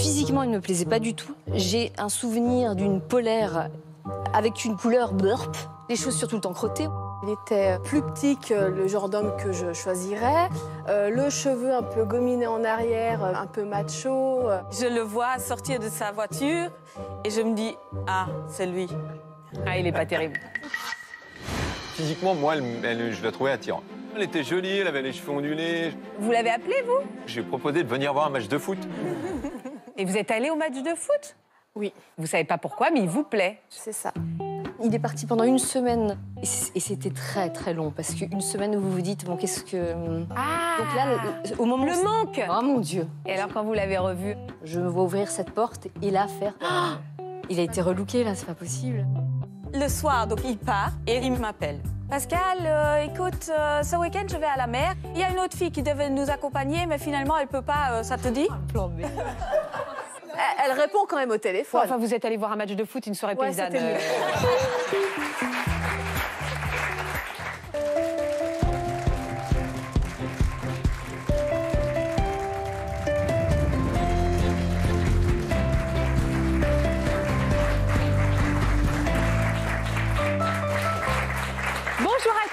Physiquement, il ne me plaisait pas du tout. J'ai un souvenir d'une polaire avec une couleur burp, les chaussures tout le temps crottées. Il était plus petit que le genre d'homme que je choisirais. Euh, le cheveu un peu gominé en arrière, un peu macho. Je le vois sortir de sa voiture et je me dis Ah, c'est lui. Ah, il est pas terrible. Physiquement, moi, elle- elle- je la trouvais attirante. Elle était jolie, elle avait les cheveux ondulés. Vous l'avez appelé, vous? J'ai proposé de venir voir un match de foot. Et vous êtes allé au match de foot? Oui, Vous savez pas pourquoi, mais il vous plaît. c'est ça. Il est parti pendant une semaine. Et c'était très très long parce qu'une semaine où vous vous dites, bon, qu'est-ce que. Ah Donc là, le- au moment où- le manque Oh mon Dieu Et alors, quand vous l'avez revu? Je me vois ouvrir cette porte et là faire. Ah il a été relooké là, c'est pas possible. Le soir, donc il part et il m'appelle. Pascal, euh, écoute, euh, ce week-end, je vais à la mer. Il y a une autre fille qui devait nous accompagner, mais finalement, elle peut pas. euh, ça te dit? Elle, elle répond quand même au téléphone. Enfin, vous êtes allé voir un match de foot, une soirée Ouais, paysanne.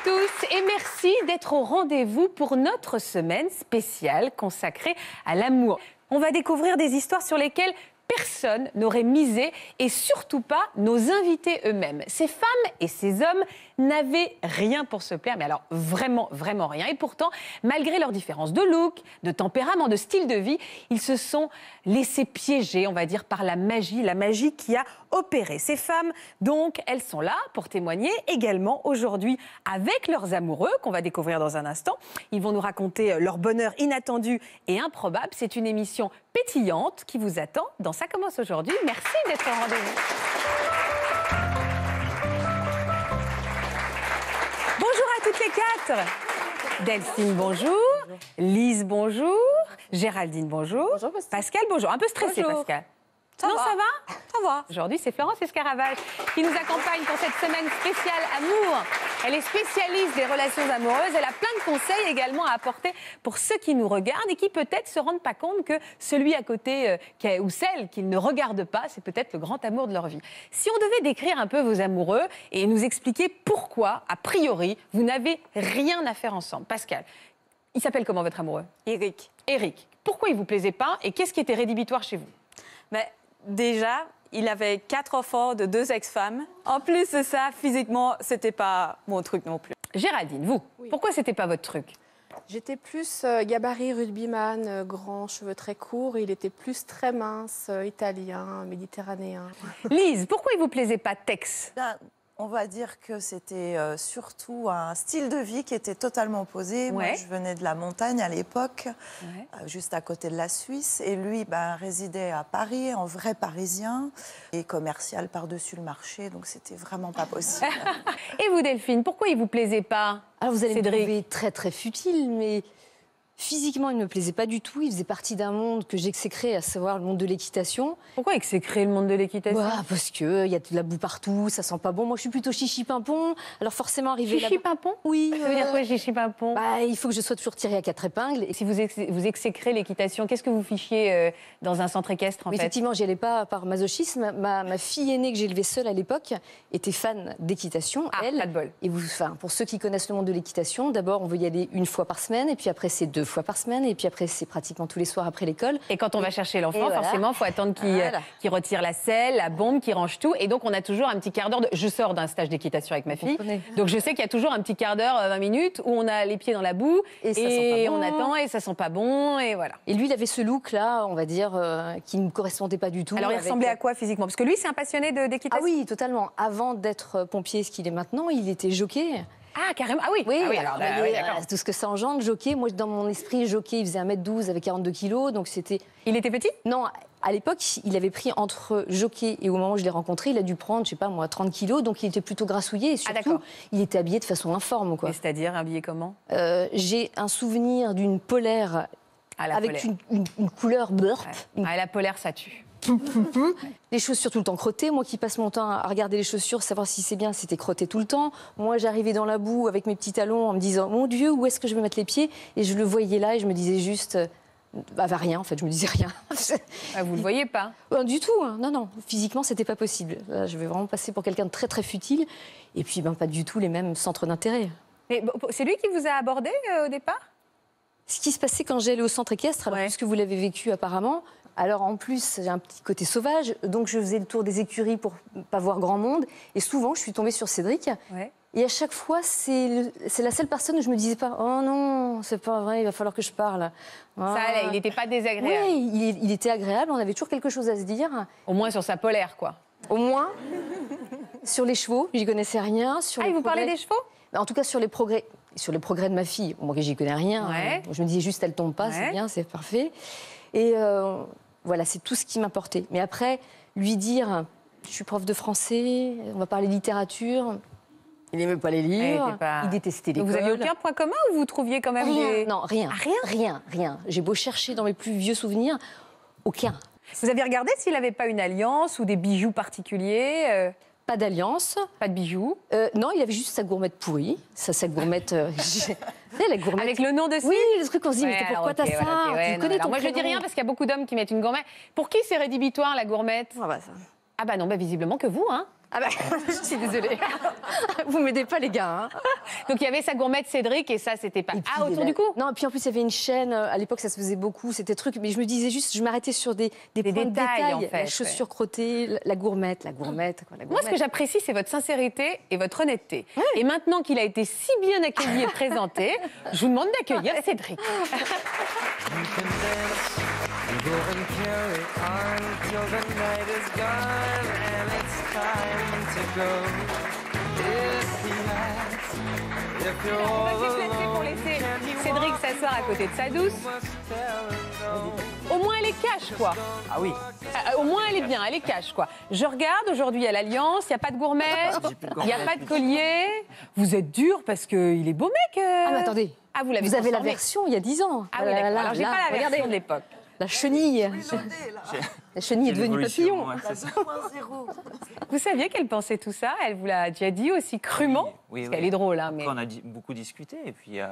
tous et merci d'être au rendez-vous pour notre semaine spéciale consacrée à l'amour. On va découvrir des histoires sur lesquelles personne n'aurait misé et surtout pas nos invités eux-mêmes. Ces femmes et ces hommes n'avaient rien pour se plaire, mais alors vraiment, vraiment rien. Et pourtant, malgré leurs différences de look, de tempérament, de style de vie, ils se sont laissés piéger, on va dire, par la magie, la magie qui a opéré. Ces femmes, donc, elles sont là pour témoigner également aujourd'hui avec leurs amoureux, qu'on va découvrir dans un instant. Ils vont nous raconter leur bonheur inattendu et improbable. C'est une émission pétillante qui vous attend dans Ça commence aujourd'hui. Merci d'être au rendez-vous. Toutes les quatre. Delphine, bonjour. Lise, bonjour. Géraldine, bonjour. Bonjour, Pascal. Pascal, bonjour. Un peu stressé, Bonjour. Pascal. Ça non, va. ça va? Ça va. Aujourd'hui, c'est Florence Escaravage qui nous accompagne pour cette semaine spéciale amour. Elle est spécialiste des relations amoureuses. Elle a plein de conseils également à apporter pour ceux qui nous regardent et qui peut-être se rendent pas compte que celui à côté euh, ou celle qu'ils ne regardent pas, c'est peut-être le grand amour de leur vie. Si on devait décrire un peu vos amoureux et nous expliquer pourquoi, a priori, vous n'avez rien à faire ensemble. Pascal, il s'appelle comment votre amoureux? Eric. Eric. Pourquoi il vous plaisait pas et qu'est-ce qui était rédhibitoire chez vous? Mais déjà, il avait quatre enfants de deux ex-femmes. En plus de ça, physiquement, c'était pas mon truc non plus. Géraldine, vous, Oui. pourquoi c'était pas votre truc? J'étais plus euh, gabarit rugbyman, euh, grand, cheveux très courts. Il était plus très mince, euh, italien, méditerranéen. Lise, pourquoi il vous plaisait pas Tex? Ben, on va dire que c'était euh, surtout un style de vie qui était totalement opposé. Moi, je venais de la montagne à l'époque, euh, juste à côté de la Suisse. Et lui ben, résidait à Paris, en vrai parisien, et commercial par-dessus le marché. Donc, c'était vraiment pas possible. Et vous, Delphine, pourquoi il vous plaisait pas Alors vous allez me trouver très très futile, mais physiquement, il ne me plaisait pas du tout. Il faisait partie d'un monde que j'exécrais, à savoir le monde de l'équitation. Pourquoi créé le monde de l'équitation? Bah, parce qu'il y a de la boue partout, ça sent pas bon. Moi, je suis plutôt chichi-pimpon. Alors forcément, arriver Chichi là pimpon Oui. Ça veut dire euh, quoi, chichi pimpon bah, Il faut que je sois toujours tirée à quatre épingles. Et si vous, ex- vous exécrez l'équitation, qu'est-ce que vous fichiez euh, dans un centre équestre, en Mais fait? effectivement, j'y allais pas par masochisme. Ma, ma fille aînée que j'ai élevée seule à l'époque était fan d'équitation. Ah, elle. pas de bol. Et vous, enfin, pour ceux qui connaissent le monde de l'équitation, d'abord, on veut y aller une fois par semaine, et puis après, c'est deux fois par semaine, et puis après, c'est pratiquement tous les soirs après l'école. Et quand on va chercher l'enfant, voilà. forcément, il faut attendre qu'il euh, Voilà. retire la selle, la bombe, qu'il range tout. Et donc, on a toujours un petit quart d'heure de... Je sors d'un stage d'équitation avec ma fille. Donc, je sais qu'il y a toujours un petit quart d'heure, euh, 20 minutes, où on a les pieds dans la boue. Et ça sent pas on bon. attend, et ça sent pas bon, et voilà. Et lui, il avait ce look-là, on va dire, euh, qui ne correspondait pas du tout. Alors, il ressemblait à quoi physiquement? Parce que lui, c'est un passionné de- Ah d'équitation. oui, totalement. Avant d'être pompier, ce qu'il est maintenant, il était jockey. Ah, carrément. Ah oui. Oui, Ah oui, alors, bah, oui, tout ce que ça engendre, jockey. Moi, dans mon esprit, jockey, il faisait 1m12 avec 42 kilos, donc c'était... Il était petit? Non, à l'époque, il avait pris entre jockey et au moment où je l'ai rencontré, il a dû prendre, je sais pas moi, 30 kilos, donc il était plutôt grassouillé et surtout, Ah, d'accord. il était habillé de façon informe, quoi. C'est-à-dire habillé comment? Euh, J'ai un souvenir d'une polaire Ah, avec polaire. une, une- une couleur burp, Ouais. une Ah, la polaire, ça tue. Les chaussures tout le temps crottées. Moi qui passe mon temps à regarder les chaussures, savoir si c'est bien, c'était crotté tout le temps. Moi, j'arrivais dans la boue avec mes petits talons en me disant Mon Dieu, où est-ce que je vais mettre les pieds? Et je le voyais là et je me disais juste euh, Bah, bah, rien, en fait, je me disais rien. Ah, vous ne le voyez pas? Euh, du tout, hein. non, non. Physiquement, c'était pas possible. Là, je vais vraiment passer pour quelqu'un de très, très futile. Et puis, ben, pas du tout les mêmes centres d'intérêt. Mais bon, C'est lui qui vous a abordé euh, au départ? Ce qui se passait quand j'allais au centre équestre, alors, Ouais. puisque vous l'avez vécu apparemment, alors en plus, j'ai un petit côté sauvage, donc je faisais le tour des écuries pour pas voir grand monde. Et souvent, je suis tombée sur Cédric. Ouais. Et à chaque fois, c'est la seule personne où je me disais pas Oh non, c'est pas vrai, il va falloir que je parle. Ça allait, il n'était pas désagréable. Oui, il, était agréable, on avait toujours quelque chose à se dire. Au moins sur sa polaire, quoi. Au moins, sur les chevaux, j'y connaissais rien. Sur Ah, il vous progrès- des chevaux? En tout cas, sur les progrès, sur les progrès de ma fille. Moi, j'y connais rien. Ouais. hein. Je me disais juste, elle tombe pas, Ouais. c'est bien, c'est parfait. Et euh, voilà, c'est tout ce qui m'importait. Mais après, lui dire, je suis prof de français, on va parler littérature. Il n'aimait pas les livres. il pas- Il détestait l'école. vous aviez aucun point commun ou vous trouviez quand même Rien, des... non, rien. Ah, rien Rien, rien. J'ai beau chercher dans mes plus vieux souvenirs, aucun. Vous avez regardé s'il n'avait pas une alliance ou des bijoux particuliers euh, Pas d'alliance. Pas de bijoux Euh, non, il avait juste sa gourmette pourrie. Ça, sa gourmette. euh, la gourmette. Avec le nom dessus Oui, le truc qu'on se dit, mais pourquoi t'as ça voilà, ok, ouais, Tu non, connais ton Moi, je dis rien parce qu'il y a beaucoup d'hommes qui mettent une gourmette. Pour qui c'est rédhibitoire, la gourmette? Ah bah, ça- Ah bah non, bah visiblement que vous, hein Ah bah, je suis désolée. Vous m'aidez pas, les gars. hein. Donc il y avait sa gourmette Cédric et ça, c'était pas... Puis, Ah, autour du cou Non, et puis en plus, il y avait une chaîne. euh, À l'époque, ça se faisait beaucoup. C'était truc. Mais je me disais juste, je m'arrêtais sur des, des, Des points de détails, détail. en fait, la ouais. chaussure crottée, la, gourmette, la gourmette. Quoi, la Moi, ce que j'apprécie, c'est votre sincérité et votre honnêteté. Et maintenant qu'il a été si bien accueilli et présenté, je vous demande d'accueillir Cédric. Go. If he asks if you're all alone, Cédric s'asseoir à côté de sa douce. Au moins, elle est cash, quoi. Ah oui, Euh, Au moins, elle est bien, elle est cash, quoi. Je regarde, aujourd'hui, il y a l'Alliance, il n'y a pas de de il n'y a pas de collier. Vous êtes dur parce qu'il est beau mec. euh. Ah, mais attendez. Ah, vous l'avez Vous avez la version il y a 10 ans. Ah oui, d'accord. là, Alors, j'ai pas la version regardez, de l'époque. La chenille. La chenille est devenue papillon. ouais. Vous saviez qu'elle pensait tout ça? Elle vous l'a déjà dit aussi crûment? Oui, oui, Parce oui. est drôle, hein, mais... On a beaucoup discuté et puis, euh,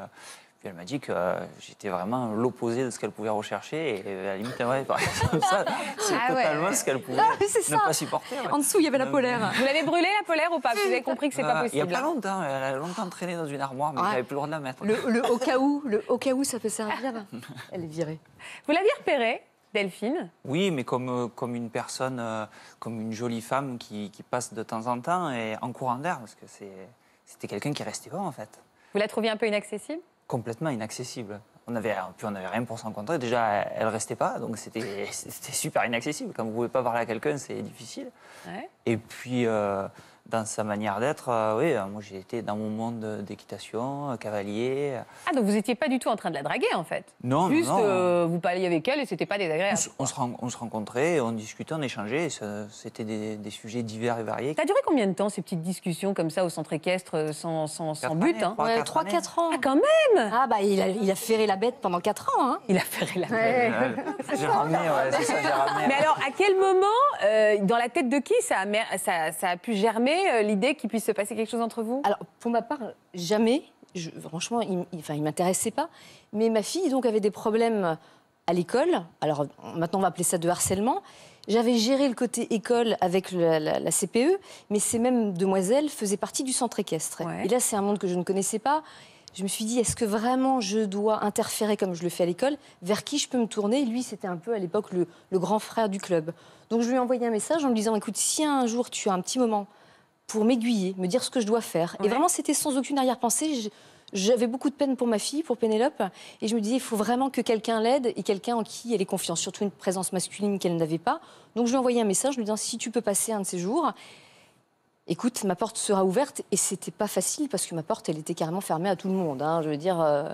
puis elle m'a dit que euh, j'étais vraiment l'opposé de ce qu'elle pouvait rechercher et euh, à la limite, ouais, par exemple, ça, c'est Ah ouais. totalement ce qu'elle pouvait c'est ne ça. pas supporter. ouais. En dessous, il y avait la polaire. Vous l'avez brûlée, la polaire, ou pas? Vous avez compris que c'est pas Euh, Il n'y a possible pas longtemps, elle a longtemps traîné dans une armoire, mais j'avais plus le droit de la mettre. Le, le au cas où, le au cas où, ça peut servir. Elle est virée. Vous l'aviez repérée, Delphine? Oui, mais comme, euh, comme une personne, euh, comme une jolie femme qui, qui passe de temps en temps et en courant d'air, parce que c'est- c'était quelqu'un qui restait pas en fait. Vous la trouviez un peu inaccessible? Complètement inaccessible. On avait, puis on n'avait rien pour se rencontrer. Déjà, elle restait pas, donc c'était c'était super inaccessible. Quand vous pouvez pas parler à quelqu'un, c'est difficile. Ouais. Et puis, euh, dans sa manière d'être, euh, oui, euh, moi j'ai été dans mon monde d'équitation, euh, cavalier. Ah, donc vous n'étiez pas du tout en train de la draguer, en fait? Non, Juste, non, non. euh, vous parliez avec elle et c'était pas désagréable. on se ren- on se rencontrait, on discutait, on échangeait. C'était des, des sujets divers et variés. Ça a duré combien de temps, ces petites discussions comme ça au centre équestre, sans, sans, sans but années, hein trois, Ouais, quatre 3-4 ans. Ah, quand même Ah, bah, il a, il a ferré la bête pendant 4 ans. Hein. Il a ferré la Euh, J'ai ramené, ouais, c'est ça, j'ai ramené. Mais alors, à quel moment, euh, dans la tête de qui ça a, mer- ça, ça a pu germer euh, l'idée qu'il puisse se passer quelque chose entre vous? Alors, pour ma part, jamais. Je- franchement, il, il- enfin, il m'intéressait pas. Mais ma fille, donc, avait des problèmes à l'école. Alors, maintenant, on va appeler ça de harcèlement. J'avais géré le côté école avec la, la- la CPE, mais ces mêmes demoiselles faisaient partie du centre équestre. Ouais. Et là, c'est un monde que je ne connaissais pas. Je me suis dit, est-ce que vraiment je dois interférer comme je le fais à l'école? Vers qui je peux me tourner? Lui, c'était un peu à l'époque le, le grand frère du club. Donc je lui ai envoyé un message en lui disant, écoute, si un jour tu as un petit moment pour m'aiguiller, me dire ce que je dois faire. Ouais. Et vraiment, c'était sans aucune arrière-pensée. Je- J'avais beaucoup de peine pour ma fille, pour Pénélope, et je me disais, il faut vraiment que quelqu'un l'aide et quelqu'un en qui elle ait confiance, surtout une présence masculine qu'elle n'avait pas. Donc je lui ai envoyé un message, en lui disant, si tu peux passer un de ces jours, écoute, ma porte sera ouverte. Et c'était pas facile parce que ma porte, elle était carrément fermée à tout le monde. hein. Je veux dire, euh,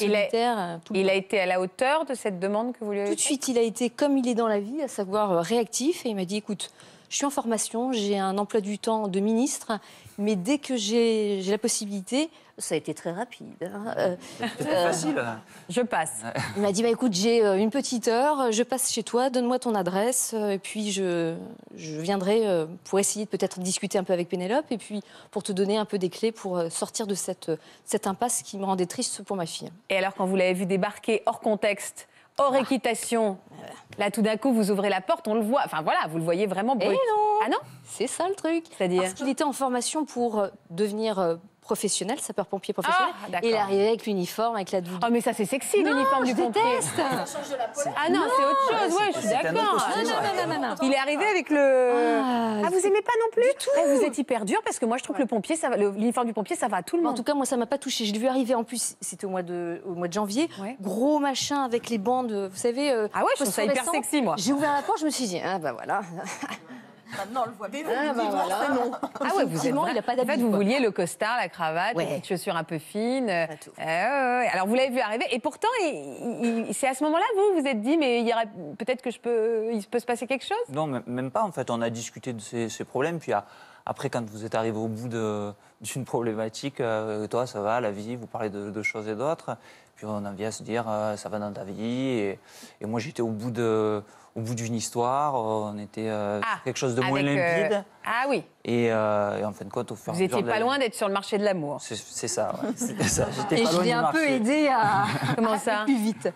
Il a- solitaire. euh, tout le Il a été à la hauteur de cette demande que vous lui avez tout de suite, il a été comme il est dans la vie, à savoir euh, réactif, et il m'a dit écoute, je suis en formation, j'ai un emploi du temps de ministre, mais dès que j'ai la possibilité, ça a été très rapide. hein, euh, euh, facile. hein. Je passe. il m'a dit bah, écoute, j'ai euh, une petite heure, je passe chez toi, donne-moi ton adresse, euh, et puis je, je viendrai pour essayer de peut-être discuter un peu avec Pénélope, et puis pour te donner un peu des clés pour sortir de cette, cette impasse qui me rendait triste pour ma fille. Et alors, quand vous l'avez vu débarquer hors contexte, hors équitation. Là, tout d'un coup, vous ouvrez la porte, on le voit. Enfin voilà, vous le voyez vraiment Eh brut. non Ah non C'est ça le truc. C'est-à-dire Parce qu'il était en formation pour euh, devenir euh, professionnel, sapeur-pompier professionnel. Ah, il est arrivé avec l'uniforme, avec la doudoune. Oh, mais ça, c'est sexy, l'uniforme du pompier. Ah non, c'est autre chose, ouais, je suis d'accord. non, non, non, non, non. Il est arrivé avec le. Ah, Ah, vous aimez pas non plus Du tout. vous êtes hyper dur parce que moi, je trouve que le pompier, ça va- le- l'uniforme du pompier, ça va à tout le En monde. tout cas, moi, ça m'a pas touché. Je l'ai vu arriver en plus, c'était au mois de, au mois de janvier. Ouais. Gros machin avec les bandes, vous savez. euh, Ah ouais, je trouve ça hyper sexy, moi. J'ai ouvert la porte, je me suis dit, ah bah voilà. Maintenant, on le voit bien. Ah bah voilà. Ah ouais, vous êtes il a pas En fait, vous quoi. vouliez le costard, la cravate, Ouais. les petites chaussures un peu fines. Euh. Alors vous l'avez vu arriver, et pourtant, c'est à ce moment-là vous vous êtes dit, mais il y aurait peut-être que je peux, il peut se passer quelque chose? Non, même- pas en fait. On a discuté de ces, ces problèmes. Puis après, quand vous êtes arrivé au bout de- d'une problématique, euh, toi, ça va, la vie, vous parlez de, de choses et d'autres. Puis on en vient à se dire, euh, ça va dans ta vie. Et, et moi, j'étais au bout de, au bout d'une histoire. On était euh, Ah, sur quelque chose de moins euh, limpide. Ah oui, Et, euh, et en fin de compte, au fur et vous à mesure étiez de pas loin d'être sur le marché de l'amour. C'est ça, ouais. C'était ça. J'étais Et pas je loin l'ai du un peu aidé à. Comment à ça aller plus vite.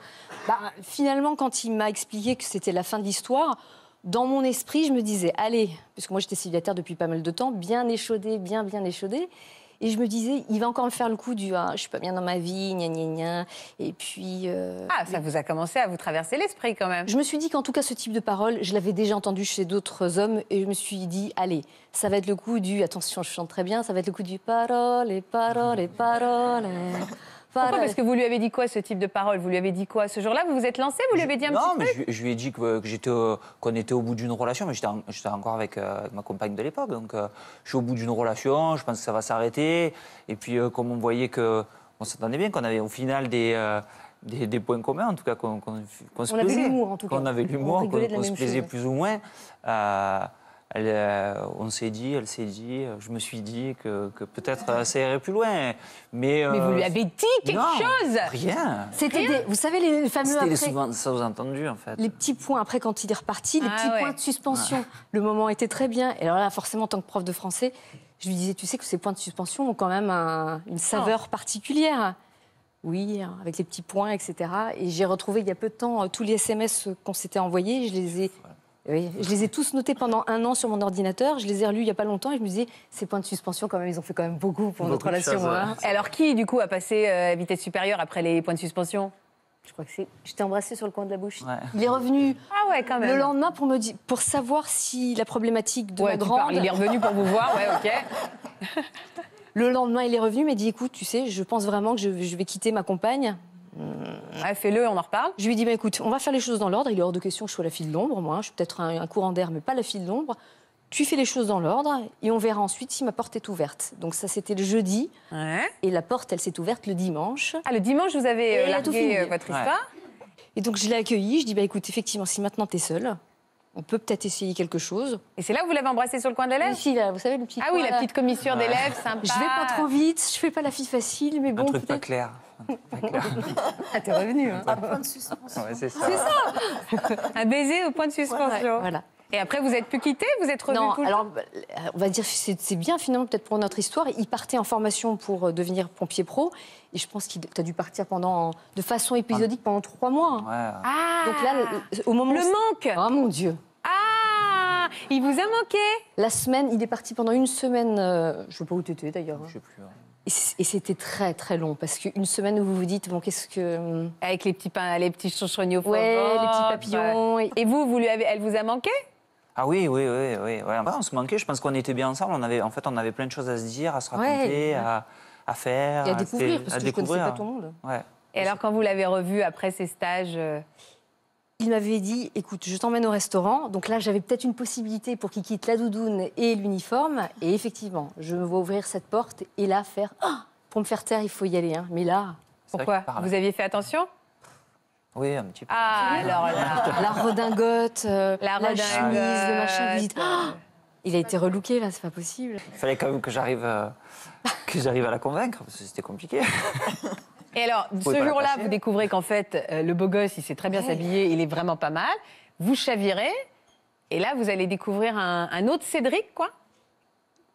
Bah, finalement, quand il m'a expliqué que c'était la fin de l'histoire, dans mon esprit, je me disais, allez, parce que moi j'étais célibataire depuis pas mal de temps, bien échaudé, bien, bien échaudé. Et je me disais, il va encore me faire le coup du ah, je suis pas bien dans ma vie, gna gna gna. Et puis. euh, Ah, ça vous a commencé à vous traverser l'esprit quand même. je me suis dit qu'en tout cas, ce type de parole, je l'avais déjà entendu chez d'autres hommes et je me suis dit, allez, ça va être le coup du, attention, je chante très bien, ça va être le coup du parole et parole et parole. et Pourquoi. Parce que vous lui avez dit quoi ce type de parole? Vous lui avez dit quoi ce jour-là? Vous vous êtes lancé Vous lui avez dit un non, petit mais truc? je, lui- je lui ai dit que, que j'étais, euh, qu'on était au bout d'une relation, mais j'étais, en- j'étais encore avec, euh, avec ma compagne de l'époque. Donc, euh, je suis au bout d'une relation, je pense que ça va s'arrêter. Et puis, euh, comme on voyait que on s'entendait bien, qu'on avait au final des, euh, des, des points communs, en tout cas, qu'on, qu'on- qu'on se On avait plaisait. l'humour, en tout cas. Qu'on avait l'humour, qu'on, se plaisait chose. plus ou moins. Euh, elle, euh, on s'est dit, elle s'est dit, euh, je me suis dit que, que peut-être euh, ça irait plus loin. Mais, Mais vous lui avez dit quelque non, chose Rien. C'était des- vous savez les fameux C'était souvent sous-entendus, en fait. les petits points après quand il est reparti, les Ah petits ouais. points de suspension. Le moment était très bien. Et alors là, forcément, en tant que prof de français, je lui disais, tu sais que ces points de suspension ont quand même un- une saveur particulière. Oui, avec les petits points, etc. Et j'ai retrouvé il y a peu de temps tous les SMS qu'on s'était envoyés. Je les ai, oui, je les ai tous notés pendant un an sur mon ordinateur. Je les ai relus il y a pas longtemps et je me disais, ces points de suspension, quand même, ils ont fait quand même beaucoup pour notre Beaucoup relation. choses, hein. Et Alors qui, du coup, a passé euh, à vitesse supérieure après les points de suspension? Je crois que c'est. Je t'ai embrassé sur le coin de la bouche. Ouais. Il est revenu Ah ouais, quand même. le lendemain pour me dire, pour savoir si la problématique de Ouais, ma tu grande. parles, il est revenu pour vous voir, ouais, ok. Le lendemain, il est revenu, il m'a dit écoute, tu sais, je pense vraiment que je, je vais quitter ma compagne. Ouais, Fais-le, on en reparle. Je lui dit bah, écoute, on va faire les choses dans l'ordre. Il est hors de question que je sois la fille de l'ombre, moi. Je suis peut-être un, un courant d'air, mais pas la fille de l'ombre. Tu fais les choses dans l'ordre et on verra ensuite si ma porte est ouverte. Donc ça, c'était le jeudi Ouais. et la porte, elle s'est ouverte le dimanche. Ah, le dimanche, vous avez euh, tout largué fini. euh, votre Ouais. histoire Et donc je l'ai accueilli. Je dis bah écoute, effectivement, si maintenant tu es seule, on peut peut-être essayer quelque chose. Et c'est là que vous l'avez embrassé sur le coin de la lèvre Ici, là, vous savez, le petit Ah oui, la là. petite commissure des lèvres, sympa. Je vais pas trop vite, je fais pas la fille facile, mais Un bon, truc pas clair. Un truc pas clair. Ah, t'es revenu, hein. Point de suspension. Ouais, c'est ça. Un baiser au point de suspension. Voilà. Et après, vous êtes plus quittés Vous êtes revenus Non, tout le alors, on va dire que c'est c'est bien finalement, peut-être pour notre histoire. Il partait en formation pour euh, devenir pompier pro. Et je pense qu'il a dû partir pendant, de façon épisodique pendant trois mois. Ouais. Ah Donc là, le- au moment le où- manque Oh mon Dieu Ah Il vous a manqué La semaine, il est parti pendant une semaine. euh, je ne sais pas où tu étais d'ailleurs. Je sais plus. hein. Et c- Et c'était très très long parce qu'une semaine où vous vous dites bon qu'est-ce que hum, Avec les petits, pains, les petits chouchonniers au ouais les petits papillons et- Et vous, vous lui avez, elle vous a manqué? Ah oui, oui, oui, oui. ouais. On se manquait. Je pense qu'on était bien ensemble. On avait, en fait, on avait plein de choses à se dire, à se raconter, Ouais. à, à faire. et à à- découvrir parce à que je connaissais découvrir. pas tout le monde. Ouais. Et alors, quand vous l'avez revu après ces stages euh, Il m'avait dit, écoute, je t'emmène au restaurant. Donc là, j'avais peut-être une possibilité pour qu'il quitte la doudoune et l'uniforme. Et effectivement, je me vois ouvrir cette porte et là faire, Ah pour me faire taire, il faut y aller. hein. Mais là, Pourquoi. Vous aviez fait attention? Oui, un petit peu. Ah, alors là la redingote, euh, La chemise, le machin, vous dites, redingote. Il a été relooké là, c'est pas possible. Il fallait quand même que j'arrive, euh, que j'arrive à la convaincre parce que c'était compliqué. Et alors, ce jour-là, vous découvrez qu'en fait, euh, le beau gosse, il s'est très bien s'habiller, il est vraiment pas mal. Vous chavirez, et là, vous allez découvrir un, un autre Cédric, quoi?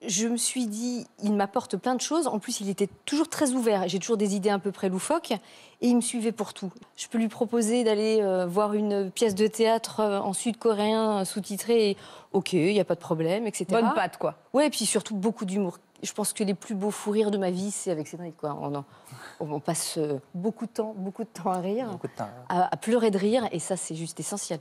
Je me suis dit, il m'apporte plein de choses. En plus, il était toujours très ouvert. J'ai toujours des idées un peu près loufoques. Et il me suivait pour tout. Je peux lui proposer d'aller euh, voir une pièce de théâtre euh, en sud-coréen euh, sous-titrée. et Ok, il n'y a pas de problème, etc. Bonne patte, quoi. Ouais, et puis surtout beaucoup d'humour. Je pense que les plus beaux fous rires de ma vie, c'est avec Cédric. Quoi. On, en- on passe euh, beaucoup de temps, beaucoup de temps à rire, Beaucoup de temps. à, à pleurer de rire, et ça, c'est juste essentiel.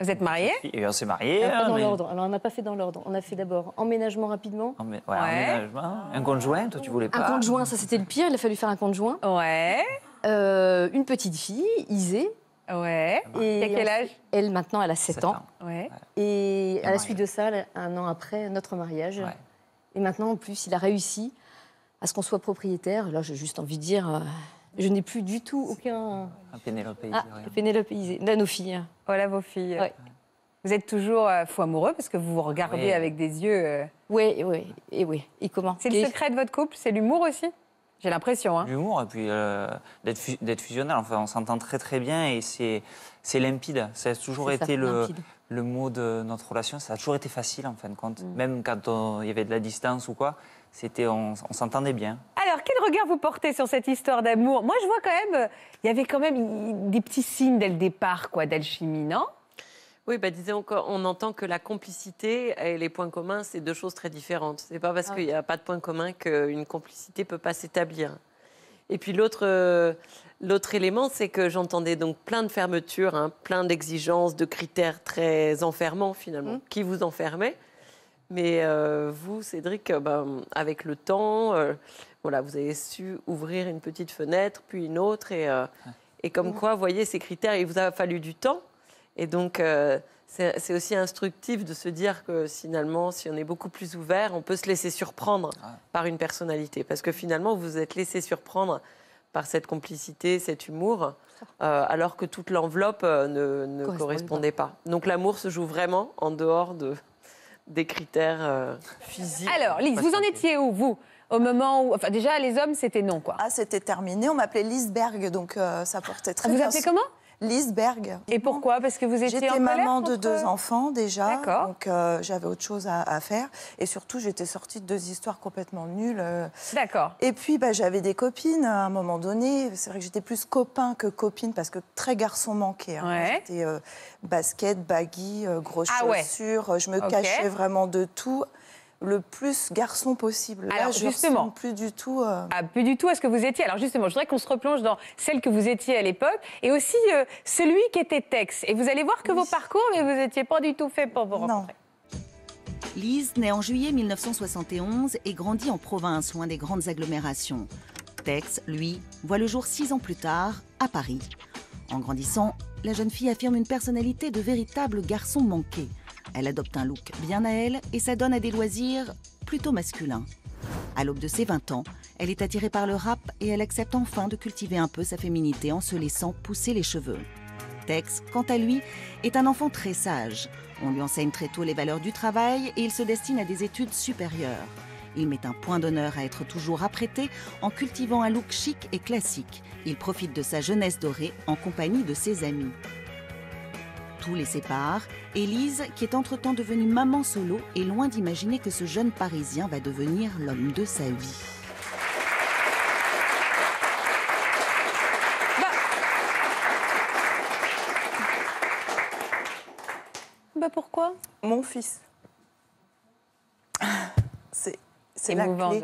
Vous êtes mariés? Et on s'est mariés. Pas dans mais- l'ordre. Alors, on n'a pas fait dans l'ordre. On a fait d'abord emménagement rapidement. ouais, Ouais. emménagement. Un conjoint, toi tu voulais Un pas conjoint, ça c'était le pire. Il a fallu faire un conjoint. Ouais. Euh, une petite fille, Isée. Ouais. Et Et à quel âge? Elle, maintenant, elle a 7 Sept ans. Ouais. Et à la suite de ça, un an après, notre mariage. Ouais. Et maintenant, en plus, il a réussi à ce qu'on soit propriétaire. Là, j'ai juste envie de dire, euh, je n'ai plus du tout aucun. Un Pénélope, il Ah. Là, nos filles. Voilà vos filles. Ouais. Vous êtes toujours euh, fou amoureux parce que vous vous regardez Oui. avec des yeux. euh, Oui, oui, et oui. Et comment C'est le Et- secret de votre couple, c'est l'humour aussi J'ai l'impression. Hein. L'humour et puis euh, d'être fu- d'être fusionnel. Enfin, on s'entend très très bien et c'est c'est limpide. Ça a toujours ça, été le, limpide. le mot de notre relation. Ça a toujours été facile en fin de compte. Mm. Même quand il y avait de la distance ou quoi, c'était on, on s'entendait bien. Alors, quel regard vous portez sur cette histoire d'amour? Moi, je vois quand même, euh, il y avait quand même i- des petits signes dès le départ, quoi, d'alchimie, non? Oui, bah, disons qu'on entend que la complicité et les points communs, c'est deux choses très différentes. C'est pas parce Ah. qu'il n'y a pas de points communs qu'une complicité peut pas s'établir. Et puis l'autre, euh, l'autre élément, c'est que j'entendais donc plein de fermetures, hein, plein d'exigences, de critères très enfermants finalement, Mm. qui vous enfermaient. Mais euh, vous, Cédric, euh, ben, avec le temps, euh, voilà, vous avez su ouvrir une petite fenêtre, puis une autre, et, euh, et comme quoi, vous voyez, ces critères, il vous a fallu du temps. Et donc, c'est aussi instructif de se dire que finalement, si on est beaucoup plus ouvert, on peut se laisser surprendre Ah. par une personnalité. Parce que finalement, vous vous êtes laissé surprendre par cette complicité, cet humour, euh, alors que toute l'enveloppe ne, ne Correspondait correspondait pas. Donc l'amour se joue vraiment en dehors de, des critères euh, physiques. Alors, Lise, vous en étiez où, vous Au moment où. Enfin, déjà, les hommes, c'était non, quoi. Ah, c'était terminé. On m'appelait Lisberg, donc euh, ça portait très vous bien. appelez comment? Lisberg. Et pourquoi? Parce que vous étiez J'étais maman de deux enfants déjà, D'accord. donc euh, j'avais autre chose à, à faire. Et surtout, j'étais sortie de deux histoires complètement nulles. euh. D'accord. Et puis, bah, j'avais des copines à un moment donné. C'est vrai que j'étais plus copain que copine parce que très garçon manqué. hein. Ouais. J'étais euh, basket, baggy, grosses Ah ouais. Je me cachais vraiment de tout. Le plus garçon possible. Là, Alors, je justement. plus du tout. euh, Ah, plus du tout à ce que vous étiez. Alors justement, je voudrais qu'on se replonge dans celle que vous étiez à l'époque et aussi euh, celui qui était Tex. Et vous allez voir que vos parcours, mais vous n'étiez pas du tout fait pour vous rencontrer. Lise naît en juillet 1971 et grandit en province, loin des grandes agglomérations. Tex, lui, voit le jour six ans plus tard, à Paris. En grandissant, la jeune fille affirme une personnalité de véritable garçon manqué. Elle adopte un look bien à elle et s'adonne à des loisirs plutôt masculins. À l'aube de ses 20 ans, elle est attirée par le rap et elle accepte enfin de cultiver un peu sa féminité en se laissant pousser les cheveux. Tex, quant à lui, est un enfant très sage. On lui enseigne très tôt les valeurs du travail et il se destine à des études supérieures. Il met un point d'honneur à être toujours apprêté en cultivant un look chic et classique. Il profite de sa jeunesse dorée en compagnie de ses amis. Tout les sépare et Lise, qui est entre-temps devenue maman solo, est loin d'imaginer que ce jeune Parisien va devenir l'homme de sa vie. Bah pourquoi? Mon fils. C'est c'est la clé.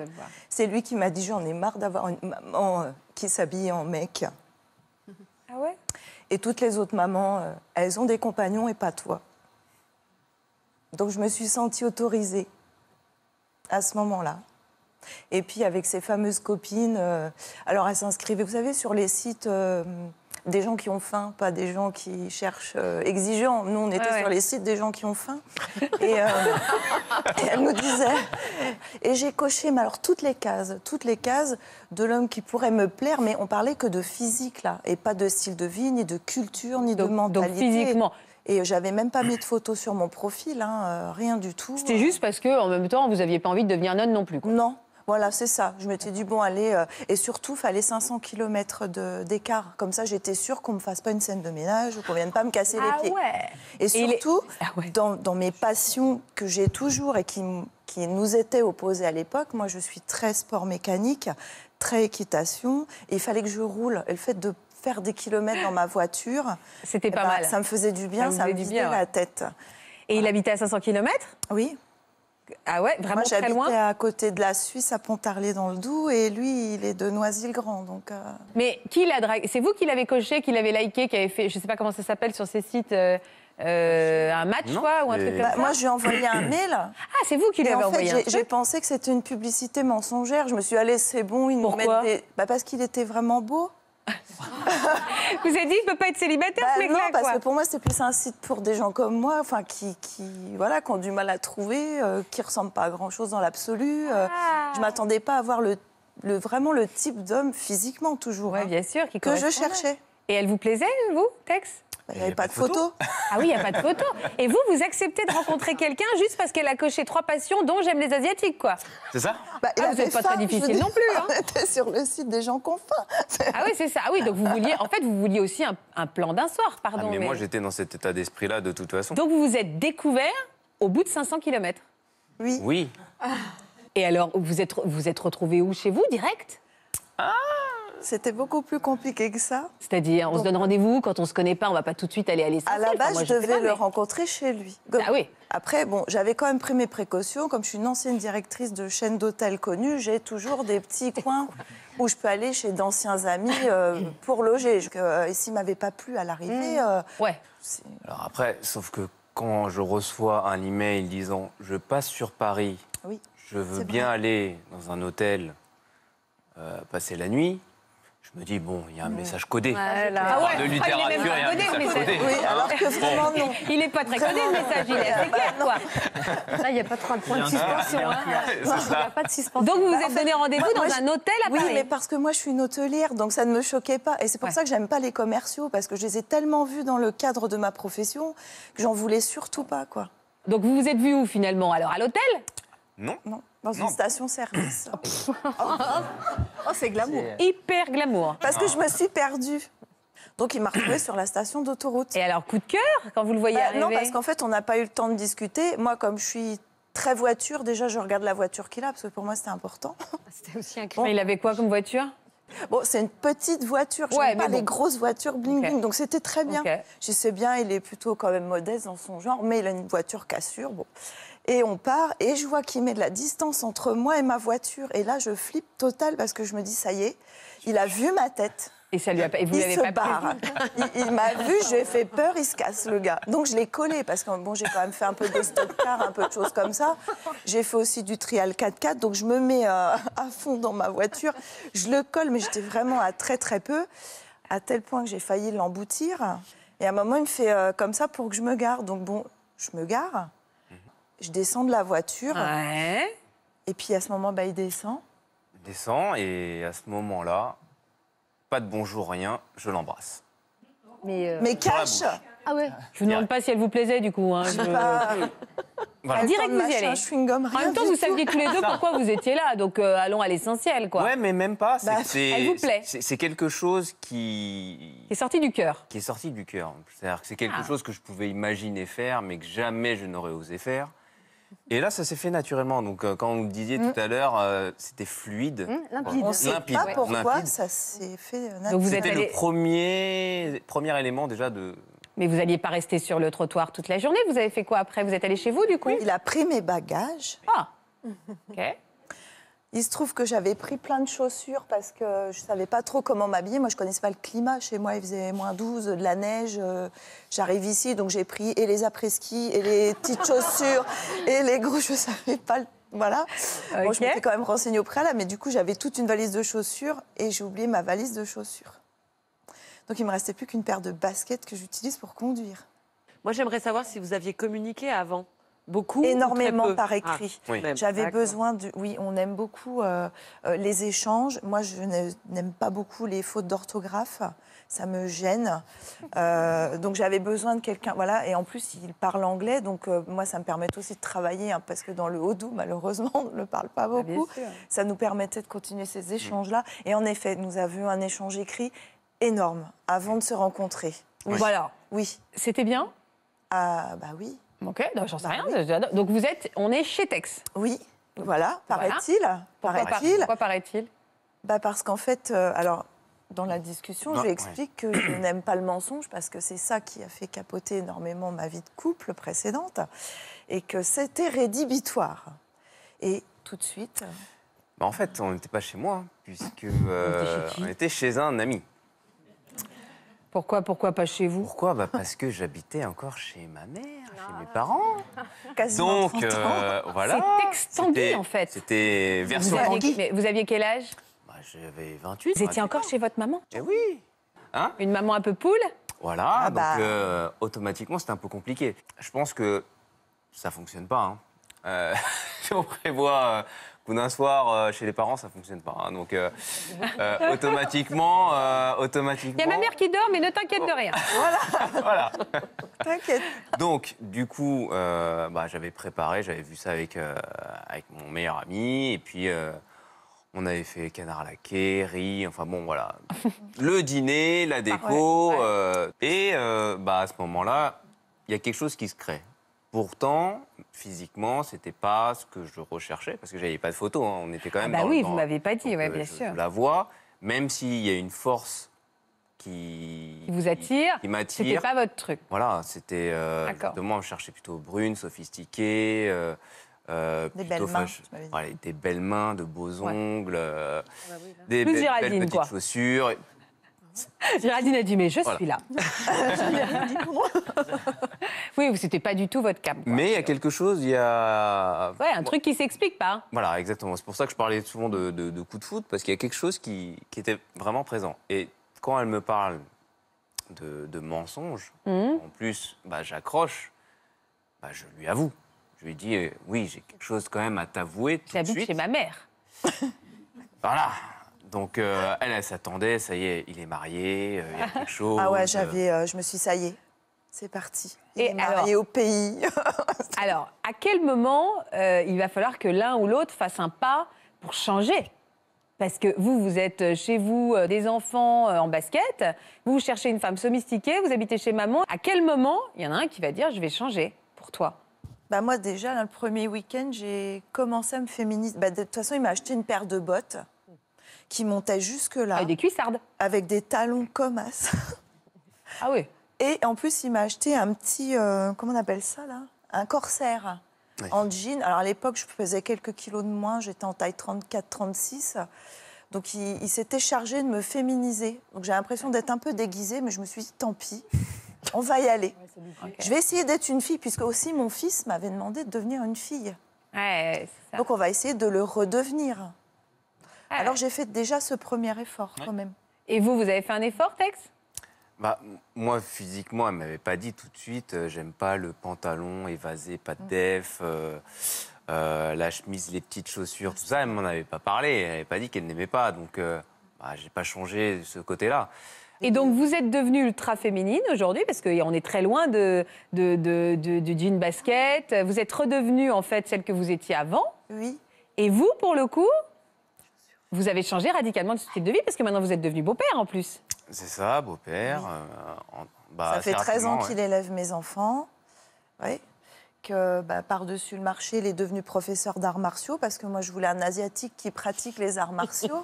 C'est lui qui m'a dit j'en ai marre d'avoir une maman euh, qui s'habille en mec. Ah ouais? Et toutes les autres mamans, euh, elles ont des compagnons et pas toi. Donc je me suis sentie autorisée à ce moment-là. Et puis avec ces fameuses copines, euh, alors elles s'inscrivaient, vous savez, sur les sites euh, des gens qui ont faim, pas des gens qui cherchent euh, exigeants. Nous, on était Ouais, ouais. sur les sites des gens qui ont faim. Et, euh, et elle nous disait, et j'ai coché, mais alors toutes les cases, toutes les cases de l'homme qui pourrait me plaire, mais on parlait que de physique là, et pas de style de vie, ni de culture, ni de Donc, donc mentalité. physiquement. Et j'avais même pas mis de photos sur mon profil, hein, euh, rien du tout. C'était juste parce que en même temps, vous n'aviez pas envie de devenir nonne non plus. quoi. Non. Voilà, c'est ça. Je m'étais dit, bon, allez. euh, et surtout, fallait 500 km d'écart. Comme ça, j'étais sûre qu'on me fasse pas une scène de ménage ou qu'on vienne pas me casser Ah les pieds. ouais Et surtout, Ah ouais. dans, dans mes passions que j'ai toujours et qui, qui nous étaient opposés à l'époque. Moi, je suis très sport mécanique, très équitation. Et il fallait que je roule. Et le fait de faire des kilomètres dans ma voiture, C'était eh pas ben, mal. Ça me faisait du bien, Ça me vidait bien, ouais. la tête. Et il habitait à 500 km Oui. Ah ouais, vraiment Moi, très j'habitais loin à côté de la Suisse, à Pontarlier dans le Doubs, et lui, il est de Noisy-le-Grand. Donc, euh, Mais qui l'a dragué? C'est vous qui l'avez coché, qui l'avez liké, qui avez fait, je sais pas comment ça s'appelle sur ces sites, euh, euh, un match, Non, quoi, ou un truc comme bah, ça? moi, je lui ai envoyé un mail. Ah, c'est vous qui lui Et avez en fait, envoyé un j'ai- pensé que c'était une publicité mensongère. Je me suis dit, allez, c'est bon, ils nous mettent des... Bah, parce qu'il était vraiment beau. Vous avez dit, il peut pas être célibataire, Bah, ce non, parce quoi. que pour moi, c'est plus un site pour des gens comme moi, enfin, qui, qui, voilà, qui ont du mal à trouver, euh, qui ressemblent pas à grand-chose dans l'absolu. euh, Ah. Je m'attendais pas à voir le, le- vraiment le type d'homme physiquement, toujours, Ouais, hein, bien sûr, qui que je cherchais. Et elle vous plaisait, vous, Tex? Il n'y avait pas de photo. Ah oui, il n'y a pas de photo. Et vous, vous acceptez de rencontrer quelqu'un juste parce qu'elle a coché trois passions, dont j'aime les Asiatiques, quoi. C'est ça Bah, Ah, vous avait êtes pas très difficile dis. non plus, hein. On était sur le site des gens qui ont faim. Ah oui, c'est ça. Ah oui, donc vous vouliez, en fait, vous vouliez aussi un, un plan d'un soir, Ah, pardon. mais mais- moi, j'étais dans cet état d'esprit-là de toute façon. Donc vous vous êtes découvert au bout de 500 km. Oui. Oui. Et alors, vous êtes, vous êtes retrouvé où? Chez vous, direct? C'était beaucoup plus compliqué que ça. C'est-à-dire, on se donne rendez-vous, quand on se connaît pas, on va pas tout de suite aller à l'essentiel. À la Enfin, base, moi, je devais le mais- rencontrer chez lui. Ah oui. Après, bon, j'avais quand même pris mes précautions. Comme je suis une ancienne directrice de chaîne d'hôtels connue, j'ai toujours des petits coins où je peux aller chez d'anciens amis euh, pour loger. Euh, et s'il m'avait pas plu à l'arrivée, euh, Ouais. Alors après, sauf que quand je reçois un email disant je passe sur Paris, Oui, je veux bien vrai. aller dans un hôtel euh, passer la nuit, je me dis bon, il y a un message codé. Ah ouais. de Ah, il est littérature, même il y a pas un codé, le message codé. oui, hein. alors que vraiment non. Il n'est pas très codé, le message, il est assez clair, quoi. Là, il n'y a pas de point de suspension. hein. Il n'y a pas de suspension. Donc vous vous Bah, êtes donné rendez-vous dans moi, un hôtel à Oui, Paris mais parce que moi, je suis une hôtelière, donc ça ne me choquait pas. Et c'est pour Ouais. ça que j'aime pas les commerciaux, parce que je les ai tellement vus dans le cadre de ma profession que j'en voulais surtout pas, quoi. Donc vous vous êtes vu où, finalement? Alors, à l'hôtel? Non. Non, dans Non. une station-service. Oh, c'est glamour. Hyper glamour. parce que je me suis perdue. Donc, il m'a retrouvée sur la station d'autoroute. Et alors, coup de cœur, quand vous le voyez Bah, arriver non, parce qu'en fait, on n'a pas eu le temps de discuter. Moi, comme je suis très voiture, déjà, je regarde la voiture qu'il a, parce que pour moi, c'était important. C'était aussi un Mais Il avait quoi comme voiture? Bon, c'est une petite voiture. Je Ouais, pas les bon. grosses voitures bling bling, donc c'était très bien. Ok. Je sais bien, il est plutôt quand même modeste dans son genre, mais il a une voiture cassure. Bon. Et on part, et je vois qu'il met de la distance entre moi et ma voiture. Et là, je flippe total parce que je me dis, ça y est, il a vu ma tête. Et ça lui a pas. Et vous il se pas barre. Il, il m'a vu, je lui ai fait peur, il se casse le gars. Donc je l'ai collé parce que bon, j'ai quand même fait un peu de stock car, un peu de choses comme ça. J'ai fait aussi du trial 4x4, donc je me mets euh, à fond dans ma voiture. Je le colle, mais j'étais vraiment à très très peu, à tel point que j'ai failli l'emboutir. Et à un moment, il me fait euh, comme ça pour que je me gare. Donc bon, je me gare, je descends de la voiture, Ouais. et puis à ce moment, bah, il descend. Je descends et à ce moment-là, pas de bonjour, rien, je l'embrasse. Mais, euh, Mais cache. Ah ouais Je vous demande pas si elle vous plaisait, du coup. hein. Je- pas, Voilà. pas le Direct, vous y allez. un chewing-gum, En même temps, vous tout. saviez tous les deux pourquoi vous étiez là, donc euh, allons à l'essentiel, quoi. Ouais, mais même pas. c'est Bah, elle vous plaît. c'est- C'est quelque chose qui, C'est sorti du cœur. qui est sorti du cœur. C'est-à-dire que c'est quelque Ah. chose que je pouvais imaginer faire, mais que jamais je n'aurais osé faire. Et là, ça s'est fait naturellement. Donc, euh, quand vous me disiez tout à l'heure, euh, c'était fluide. Hum, limpide. On ne sait Limpide, pas pourquoi Limpide. ça s'est fait euh, Donc vous êtes C'était allé- le premier, premier élément déjà de. Mais vous n'alliez pas rester sur le trottoir toute la journée. Vous avez fait quoi après? Vous êtes allé chez vous, du coup? Il a pris mes bagages. Ah Ok. Il se trouve que j'avais pris plein de chaussures parce que je ne savais pas trop comment m'habiller. Moi, je ne connaissais pas le climat. Chez moi, il faisait moins 12, de la neige. euh, J'arrive ici, donc j'ai pris et les après-ski, et les petites chaussures, et les gros. Je ne savais pas. le- Voilà. Bon, je m'étais quand même renseignée au préalable, mais du coup, j'avais toute une valise de chaussures et j'ai oublié ma valise de chaussures. Donc, il me restait plus qu'une paire de baskets que j'utilise pour conduire. Moi, j'aimerais savoir si vous aviez communiqué avant. Beaucoup Énormément par écrit. Ah, Oui. même. J'avais besoin de. Oui, on aime beaucoup euh, euh, les échanges. Moi, je n'ai- n'aime pas beaucoup les fautes d'orthographe. Ça me gêne. Euh, donc, j'avais besoin de quelqu'un. Voilà. Et en plus, il parle anglais. Donc, euh, moi, ça me permet aussi de travailler. hein, parce que dans le Haut-Doubs, malheureusement, on ne le parle pas Ah, beaucoup. ça nous permettait de continuer ces échanges-là. Et en effet, nous avions un échange écrit énorme avant de se rencontrer. Oui. Voilà. Oui. C'était bien? Ah, bah oui. Ok, j'en sais rien. j'adore. Donc vous êtes, on est chez Tex. Oui, voilà, paraît-il. Pourquoi, par- Paraît-il. pourquoi paraît-il Bah parce qu'en fait, euh, alors dans la discussion, Non, je lui explique que je n'aime pas le mensonge parce que c'est ça qui a fait capoter énormément ma vie de couple précédente et que c'était rédhibitoire. Et tout de suite, Bah, en fait, on n'était pas chez moi, puisque euh, on était chez un ami. Pourquoi, pourquoi pas chez vous? Pourquoi? Bah Parce que j'habitais encore chez ma mère, chez mes parents. quasiment Donc, 30 ans. euh, voilà. C'est extendu, C'était- en fait. C'était vous version aviez, mais vous aviez quel âge? Bah, J'avais 28. Vous étiez encore chez votre maman? Eh oui Hein? Une maman un peu poule? Voilà, Ah donc bah. euh, automatiquement, c'était un peu compliqué. Je pense que ça fonctionne pas. Hein. Euh, si on prévoit coup d'un soir euh, chez les parents, ça fonctionne pas. hein. Donc, euh, euh, automatiquement, euh, automatiquement. Il y a ma mère qui dort, mais ne t'inquiète de rien. Voilà. T'inquiète. Donc, du coup, euh, bah, j'avais préparé, j'avais vu ça avec, euh, avec mon meilleur ami, et puis euh, on avait fait canard laqué, riz, enfin bon, voilà. Le dîner, la déco, euh, et euh, bah, à ce moment-là, il y a quelque chose qui se crée. Pourtant, physiquement, c'était pas ce que je recherchais, parce que j'avais pas de photos, hein. on était quand Ah même bah dans- oui, dans- vous m'aviez pas dit, donc, ouais, euh, bien je- sûr. Je la vois, même s'il y a une force qui... Qui vous attire, qui C'était m'attire. pas votre truc. Voilà, c'était euh, D'accord. justement, on cherchait plutôt brune, sophistiquée, euh, euh, Des plutôt belles mains, fâche- tu m'avais dit. voilà, des belles mains, de beaux Ouais. ongles, euh, des Plus belles, Géraldine, belles petites quoi. chaussures. Géraldine a dit, mais je Voilà. suis là. oui, c'était pas du tout votre cap. quoi. Mais il y a quelque chose, il y a Ouais, un truc qui s'explique pas. Voilà, exactement. C'est pour ça que je parlais souvent de, de, de coup de foot, parce qu'il y a quelque chose qui, qui était vraiment présent. Et quand elle me parle de, de mensonges, Mhm. en plus, bah, j'accroche, bah, je lui avoue. Je lui dis, euh, oui, j'ai quelque chose quand même à t'avouer J'habite chez ma mère. Voilà. Donc, euh, elle, elle s'attendait, ça y est, il est marié, euh, il y a quelque chose. Ah ouais, j'avais, euh, je me suis, ça y est, c'est parti. Il Et est marié au pays. Alors, à quel moment euh, il va falloir que l'un ou l'autre fasse un pas pour changer? Parce que vous, vous êtes chez vous, euh, des enfants euh, en basket, vous, cherchez une femme sophistiquée, vous habitez chez maman. À quel moment il y en a un qui va dire je vais changer pour toi? Bah moi déjà, là, le premier week-end, j'ai commencé à me féminiser. Bah, de toute façon, il m'a acheté une paire de bottes qui montaient jusque-là, Avec des cuissardes? avec des talons comme as. Ah oui. Et en plus, il m'a acheté un petit, euh, comment on appelle ça là? Un corsaire Oui. en jean. Alors à l'époque, je faisais quelques kilos de moins, j'étais en taille 34-36. Donc il, il s'était chargé de me féminiser. Donc j'ai l'impression d'être un peu déguisée, mais je me suis dit, tant pis, on va y aller. Je vais essayer d'être une fille, puisque aussi mon fils m'avait demandé de devenir une fille. Ouais, c'est ça. Donc on va essayer de le redevenir. Ouais. Alors j'ai fait déjà ce premier effort quand même. Et vous, vous avez fait un effort, Tex? Bah, moi, physiquement, elle m'avait pas dit tout de suite, euh, j'aime pas le pantalon évasé, pas de def, euh, euh, la chemise, les petites chaussures, tout ça, elle m'en avait pas parlé. Elle n'avait pas dit qu'elle n'aimait pas, donc euh, bah, j'ai pas changé de ce côté-là. Et donc, vous êtes devenue ultra féminine aujourd'hui, parce qu'on est très loin de, de, de- de- du jean basket. Vous êtes redevenue, en fait, celle que vous étiez avant. Oui. Et vous, pour le coup, vous avez changé radicalement de style de vie, parce que maintenant, vous êtes devenu beau-père, en plus. C'est ça, beau-père. euh, bah, Ça fait assez 13 ans qu'il ouais. élève mes enfants. Oui. Que bah, par-dessus le marché, il est devenu professeur d'arts martiaux parce que moi, je voulais un Asiatique qui pratique les arts martiaux.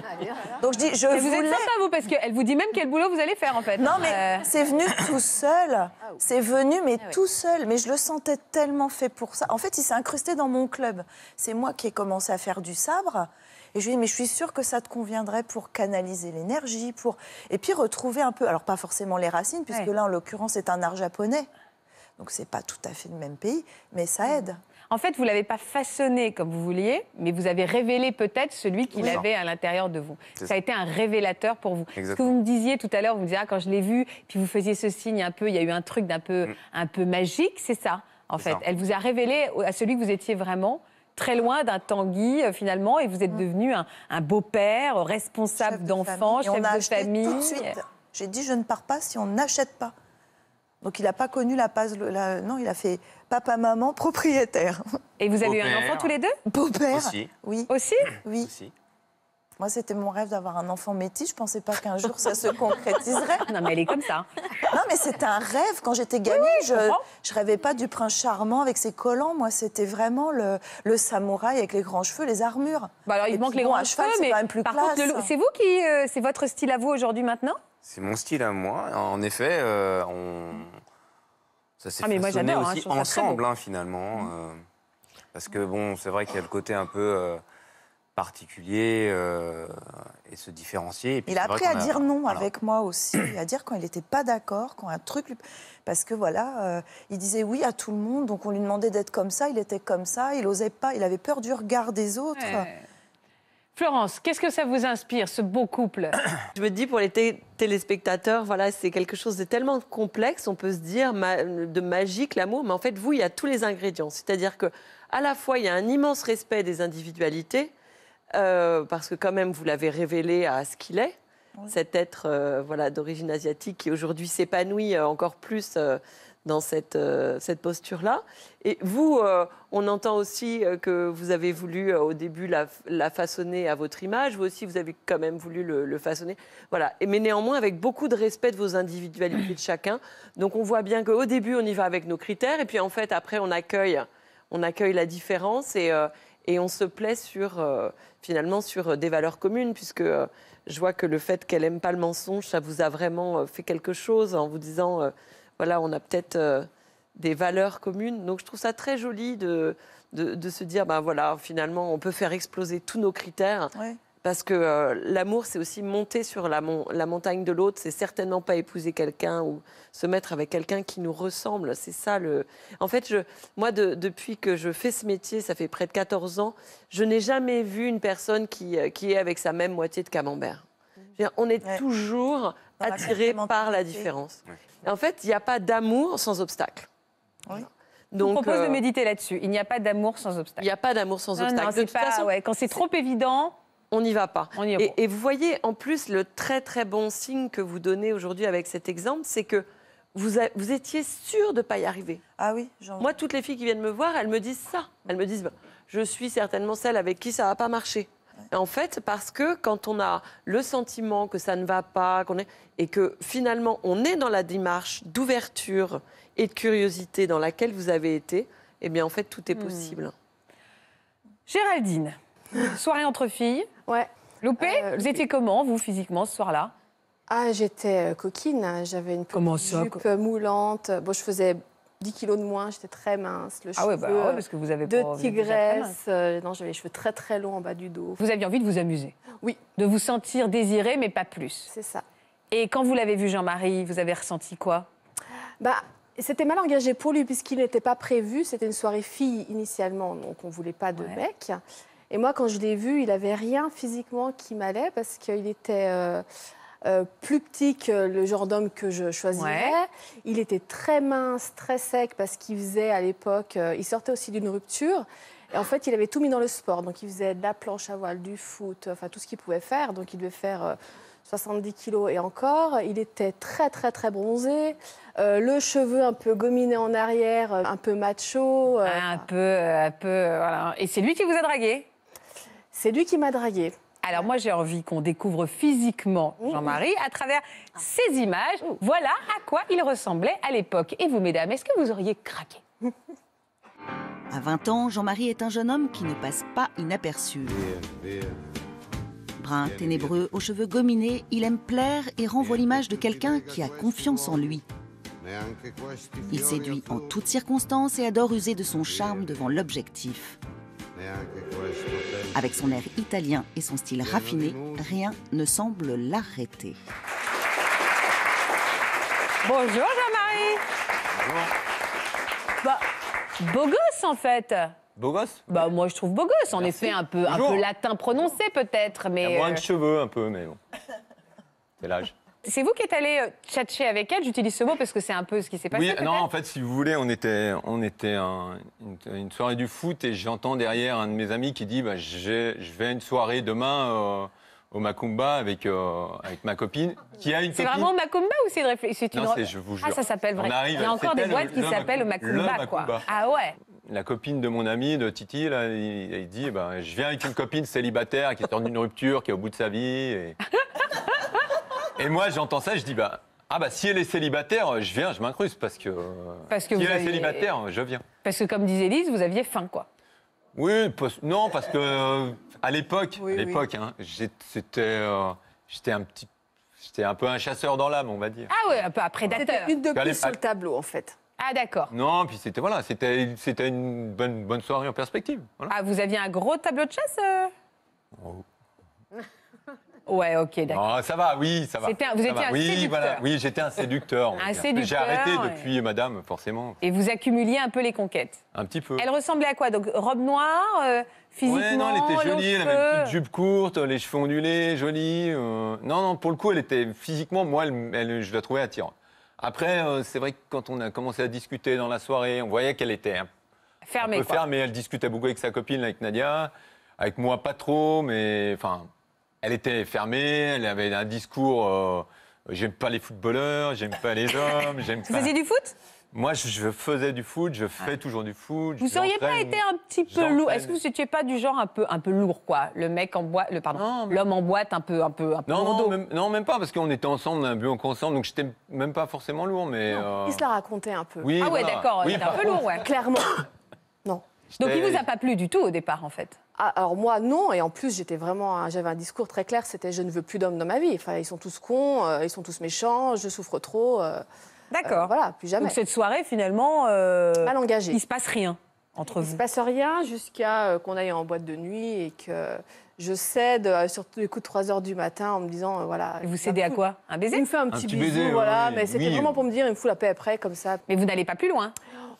Donc je dis, je Et vous êtes sympa, vous, parce qu'elle vous dit même quel boulot vous allez faire, en fait. Non, mais Euh, c'est venu tout seul. C'est venu, mais ouais. tout seul. Mais je le sentais tellement fait pour ça. En fait, il s'est incrusté dans mon club. C'est moi qui ai commencé à faire du sabre. Et je lui ai dit, mais je suis sûre que ça te conviendrait pour canaliser l'énergie, pour... Et puis retrouver un peu, alors pas forcément les racines, puisque Ouais. là, en l'occurrence, c'est un art japonais. Donc c'est pas tout à fait le même pays, mais ça aide. En fait, vous l'avez pas façonné comme vous vouliez, mais vous avez révélé peut-être celui qu'il Oui. avait à l'intérieur de vous. Ça a été un révélateur pour vous. Ce que vous me disiez tout à l'heure, vous me disiez, ah, quand je l'ai vu, puis vous faisiez ce signe un peu, il y a eu un truc d'un peu, Mm. un peu magique, c'est ça, en fait. ça. Elle vous a révélé à celui que vous étiez vraiment très loin d'un Tanguy, euh, finalement, et vous êtes devenu un, un beau-père, euh, responsable Chef de d'enfants, famille. Chef on a de famille. Tout de suite. J'ai dit, je ne pars pas si on n'achète pas. Donc il n'a pas connu la passe. la- Non, il a fait papa, maman, propriétaire. Et vous avez eu un enfant tous les deux? Beau-père. Aussi. Oui, aussi? Oui. aussi. Moi, c'était mon rêve d'avoir un enfant métis. Je pensais pas qu'un jour ça se concrétiserait. Non, mais elle est comme ça. Non, mais c'était un rêve. Quand j'étais gamine, je, comprends. je rêvais pas du prince charmant avec ses collants. Moi, c'était vraiment le, le samouraï avec les grands cheveux, les armures. Bah alors, il Et manque puis les bon, grands à cheval, cheveux, c'est mais quand même plus par classe. contre, c'est vous qui, euh, c'est votre style à vous aujourd'hui maintenant? C'est mon style à moi. En effet, euh, on... ça s'est Ah, mais moi, hein, aussi je ensemble, hein, finalement. euh, parce que bon, c'est vrai qu'il y a le côté un peu euh, particulier euh, et se différencier. Et puis Il a appris à a- dire non voilà. avec moi aussi, à dire quand il n'était pas d'accord, quand un truc. lui- Parce que voilà, euh, il disait oui à tout le monde, donc on lui demandait d'être comme ça, il était comme ça, il osait pas, il avait peur du regard des autres. Florence, qu'est-ce que ça vous inspire, ce beau couple Je me dis pour les té- téléspectateurs, voilà, c'est quelque chose de tellement complexe, on peut se dire ma- de magique l'amour, mais en fait vous, il y a tous les ingrédients. C'est-à-dire que à la fois il y a un immense respect des individualités, euh, parce que quand même vous l'avez révélé à ce qu'il est, cet être euh, voilà d'origine asiatique qui aujourd'hui s'épanouit euh, encore plus euh, dans cette, cette posture-là. Et vous, on entend aussi que vous avez voulu au début la, la façonner à votre image. Vous aussi, vous avez quand même voulu le, le façonner. Voilà. Mais néanmoins, avec beaucoup de respect de vos individualités de chacun. Donc on voit bien qu'au début, on y va avec nos critères. Et puis en fait, après, on accueille, on accueille la différence et, euh, et on se plaît sur, euh, finalement sur euh, des valeurs communes, puisque euh, je vois que le fait qu'elle aime pas le mensonge, ça vous a vraiment fait quelque chose en vous disant, voilà, on a peut-être des valeurs communes. Donc je trouve ça très joli de, de, se dire, ben voilà, finalement, on peut faire exploser tous nos critères. Parce que euh, l'amour, c'est aussi monter sur la, mon- la montagne de l'autre. C'est certainement pas épouser quelqu'un ou se mettre avec quelqu'un qui nous ressemble. C'est ça le. En fait, je, moi, de- depuis que je fais ce métier, ça fait près de 14 ans, je n'ai jamais vu une personne qui, euh, qui est avec sa même moitié de camembert. Dire, On est Ouais. toujours Dans la attiré par la différence. En fait, il n'y a pas d'amour sans obstacle. Oui. Je vous propose euh, de méditer là-dessus. Il n'y a pas d'amour sans il obstacle. n'y a pas d'amour sans Non, obstacle. non, de toute pas- façon, ouais, quand c'est trop évident, on n'y va pas. on y va Et, vous voyez, en plus, le très très bon signe que vous donnez aujourd'hui avec cet exemple, c'est que vous, a- vous étiez sûr de ne pas y arriver. Ah oui, Moi, toutes les filles qui viennent me voir, elles me disent ça. Elles me disent, Ben, je suis certainement celle avec qui ça va pas marcher. Et En fait, parce que quand on a le sentiment que ça ne va pas, qu'on est, et que finalement on est dans la démarche d'ouverture et de curiosité dans laquelle vous avez été, eh bien en fait tout est Hmm. possible. Géraldine, soirée entre filles. Ouais. Loupé, Euh, vous étiez comment, vous, physiquement, ce soir-là? Ah, j'étais euh, coquine. J'avais une petite jupe moulante. Bon, je faisais 10 kilos de moins. J'étais très mince. Le Ah ouais, cheveu, bah, ouais, euh, parce que vous avez de pas... vous êtes déjà très mince. tigresse. euh, non, j'avais les cheveux très très longs en bas du dos. Vous aviez envie de vous amuser Oui. De vous sentir désiré, mais pas plus. C'est ça. Et quand vous l'avez vu, Jean-Marie, vous avez ressenti quoi? Bah, c'était mal engagé pour lui puisqu'il n'était pas prévu. C'était une soirée fille initialement, donc on voulait pas de Ouais. mec. Et moi, quand je l'ai vu, il avait rien physiquement qui m'allait parce qu'il était euh, euh, plus petit que le genre d'homme que je choisirais. Ouais. Il était très mince, très sec parce qu'il faisait à l'époque, euh, il sortait aussi d'une rupture. Et en fait, il avait tout mis dans le sport. Donc, il faisait de la planche à voile, du foot, enfin tout ce qu'il pouvait faire. Donc, il devait faire euh, 70 kilos et encore. Il était très, très, très bronzé. Euh, le cheveu un peu gominé en arrière, un peu macho. euh, Un peu, un peu, voilà. Et c'est lui qui vous a dragué? C'est lui qui m'a dragué. Alors moi j'ai envie qu'on découvre physiquement Jean-Marie à travers ces images. Voilà à quoi il ressemblait à l'époque. Et vous mesdames, est-ce que vous auriez craqué? À 20 ans, Jean-Marie est un jeune homme qui ne passe pas inaperçu. Brun, ténébreux, aux cheveux gominés, il aime plaire et renvoie l'image de quelqu'un qui a confiance en lui. Il séduit en toutes circonstances et adore user de son charme devant l'objectif. Avec son air italien et son style raffiné, rien ne semble l'arrêter. Bonjour Jean-Marie Bah, beau gosse en fait Beau gosse Bah moi je trouve beau gosse, en Merci. effet un peu, un Bonjour. peu latin prononcé peut-être, Il y mais... a moins euh, de cheveux un peu, mais bon. C'est l'âge. C'est vous qui êtes allé euh, tchatcher avec elle, j'utilise ce mot parce que c'est un peu ce qui s'est passé Oui, non, en fait, si vous voulez, on était, on était un- une, une soirée du foot et j'entends derrière un de mes amis qui dit bah, Je vais à une soirée demain euh, au Macumba avec, euh, avec ma copine, qui a une C'est vraiment Macumba ou c'est une réfléchissement Non, je vous jure. Ah, ça s'appelle On vrai. arrive, Il y a encore des boîtes qui le s'appellent Macumba. Macumba, Le quoi. Macumba. Ah ouais la copine de mon ami, de Titi, là, il, il dit ben, Je viens avec une copine célibataire qui est en une rupture, qui est au bout de sa vie. Et, Et moi, j'entends ça, je dis bah, Ah, bah, si elle est célibataire, je viens, je m'incruste, parce que. Parce que si vous elle est célibataire, je viens. Parce que comme disait Lise, vous aviez faim, quoi. Oui, parce- non, parce que euh, à l'époque, Oui, à oui. l'époque, hein, c'était, euh, j'étais un petit, j'étais un peu un chasseur dans l'âme, on va dire. Ah ouais, un peu un prédateur. C'était une de plus sur le tableau, en fait. Ah d'accord. Non, puis c'était voilà, c'était, c'était une bonne, bonne soirée en perspective. voilà. Ah, vous aviez un gros tableau de chasse euh? Oh. Ouais, ok, d'accord. Ah, ça va, oui, ça va. Un- vous Ça étiez va. un oui, séducteur. voilà, oui, j'étais un séducteur. Un J'ai arrêté ouais. depuis, madame, forcément, Et vous accumuliez un peu les conquêtes. un petit peu. Elle ressemblait à quoi Donc robe noire, euh, physiquement Ouais, non, elle était jolie, elle avait une petite jupe courte, les cheveux ondulés, jolie. euh, Non, non, pour le coup, elle était physiquement, moi, elle- elle- je la trouvais attirante. Après, euh, c'est vrai que quand on a commencé à discuter dans la soirée, on voyait qu'elle était un Fermée, peu quoi. fermée. Elle discutait beaucoup avec sa copine, avec Nadia. Avec moi, pas trop, mais enfin, elle était fermée. Elle avait un discours. euh, j'aime pas les footballeurs, j'aime pas les hommes, j'aime Vous pas. faisiez du foot? Moi, je, faisais du foot, je fais toujours du foot. Vous seriez pas été un petit peu lourd Est-ce que vous n'étiez pas du genre un peu, un peu lourd, quoi? Le mec en boîte, le pardon, mais- l'homme en boîte, un peu, un peu, un peu Non, même, non, même pas, parce qu'on était ensemble, on a bu ensemble, donc j'étais même pas forcément lourd, mais. euh, Il se la racontait un peu. Oui, Ah ouais, voilà. d'accord, Oui, c'était un peu contre, lourd, ouais. Clairement. Non. Donc il j'étais- vous a pas plu du tout au départ, en fait? Ah, alors moi, non. Et en plus, j'étais vraiment, j'avais un discours très clair. C'était je ne veux plus d'hommes dans ma vie. Enfin, ils sont tous cons, euh, ils sont tous méchants, je souffre trop. euh, D'accord. euh, voilà, plus jamais. Donc cette soirée, finalement, euh, Mal engagé. il se passe rien entre Il se vous. passe rien jusqu'à euh, qu'on aille en boîte de nuit et que je cède euh, sur les coups de 3 heures du matin en me disant euh, voilà. Et vous il cédez à quoi? Un baiser? Il me fait un petit, petit bisou, baiser, voilà, oui, mais c'était oui. vraiment pour me dire il me fout la paix après comme ça. Mais vous n'allez pas plus loin.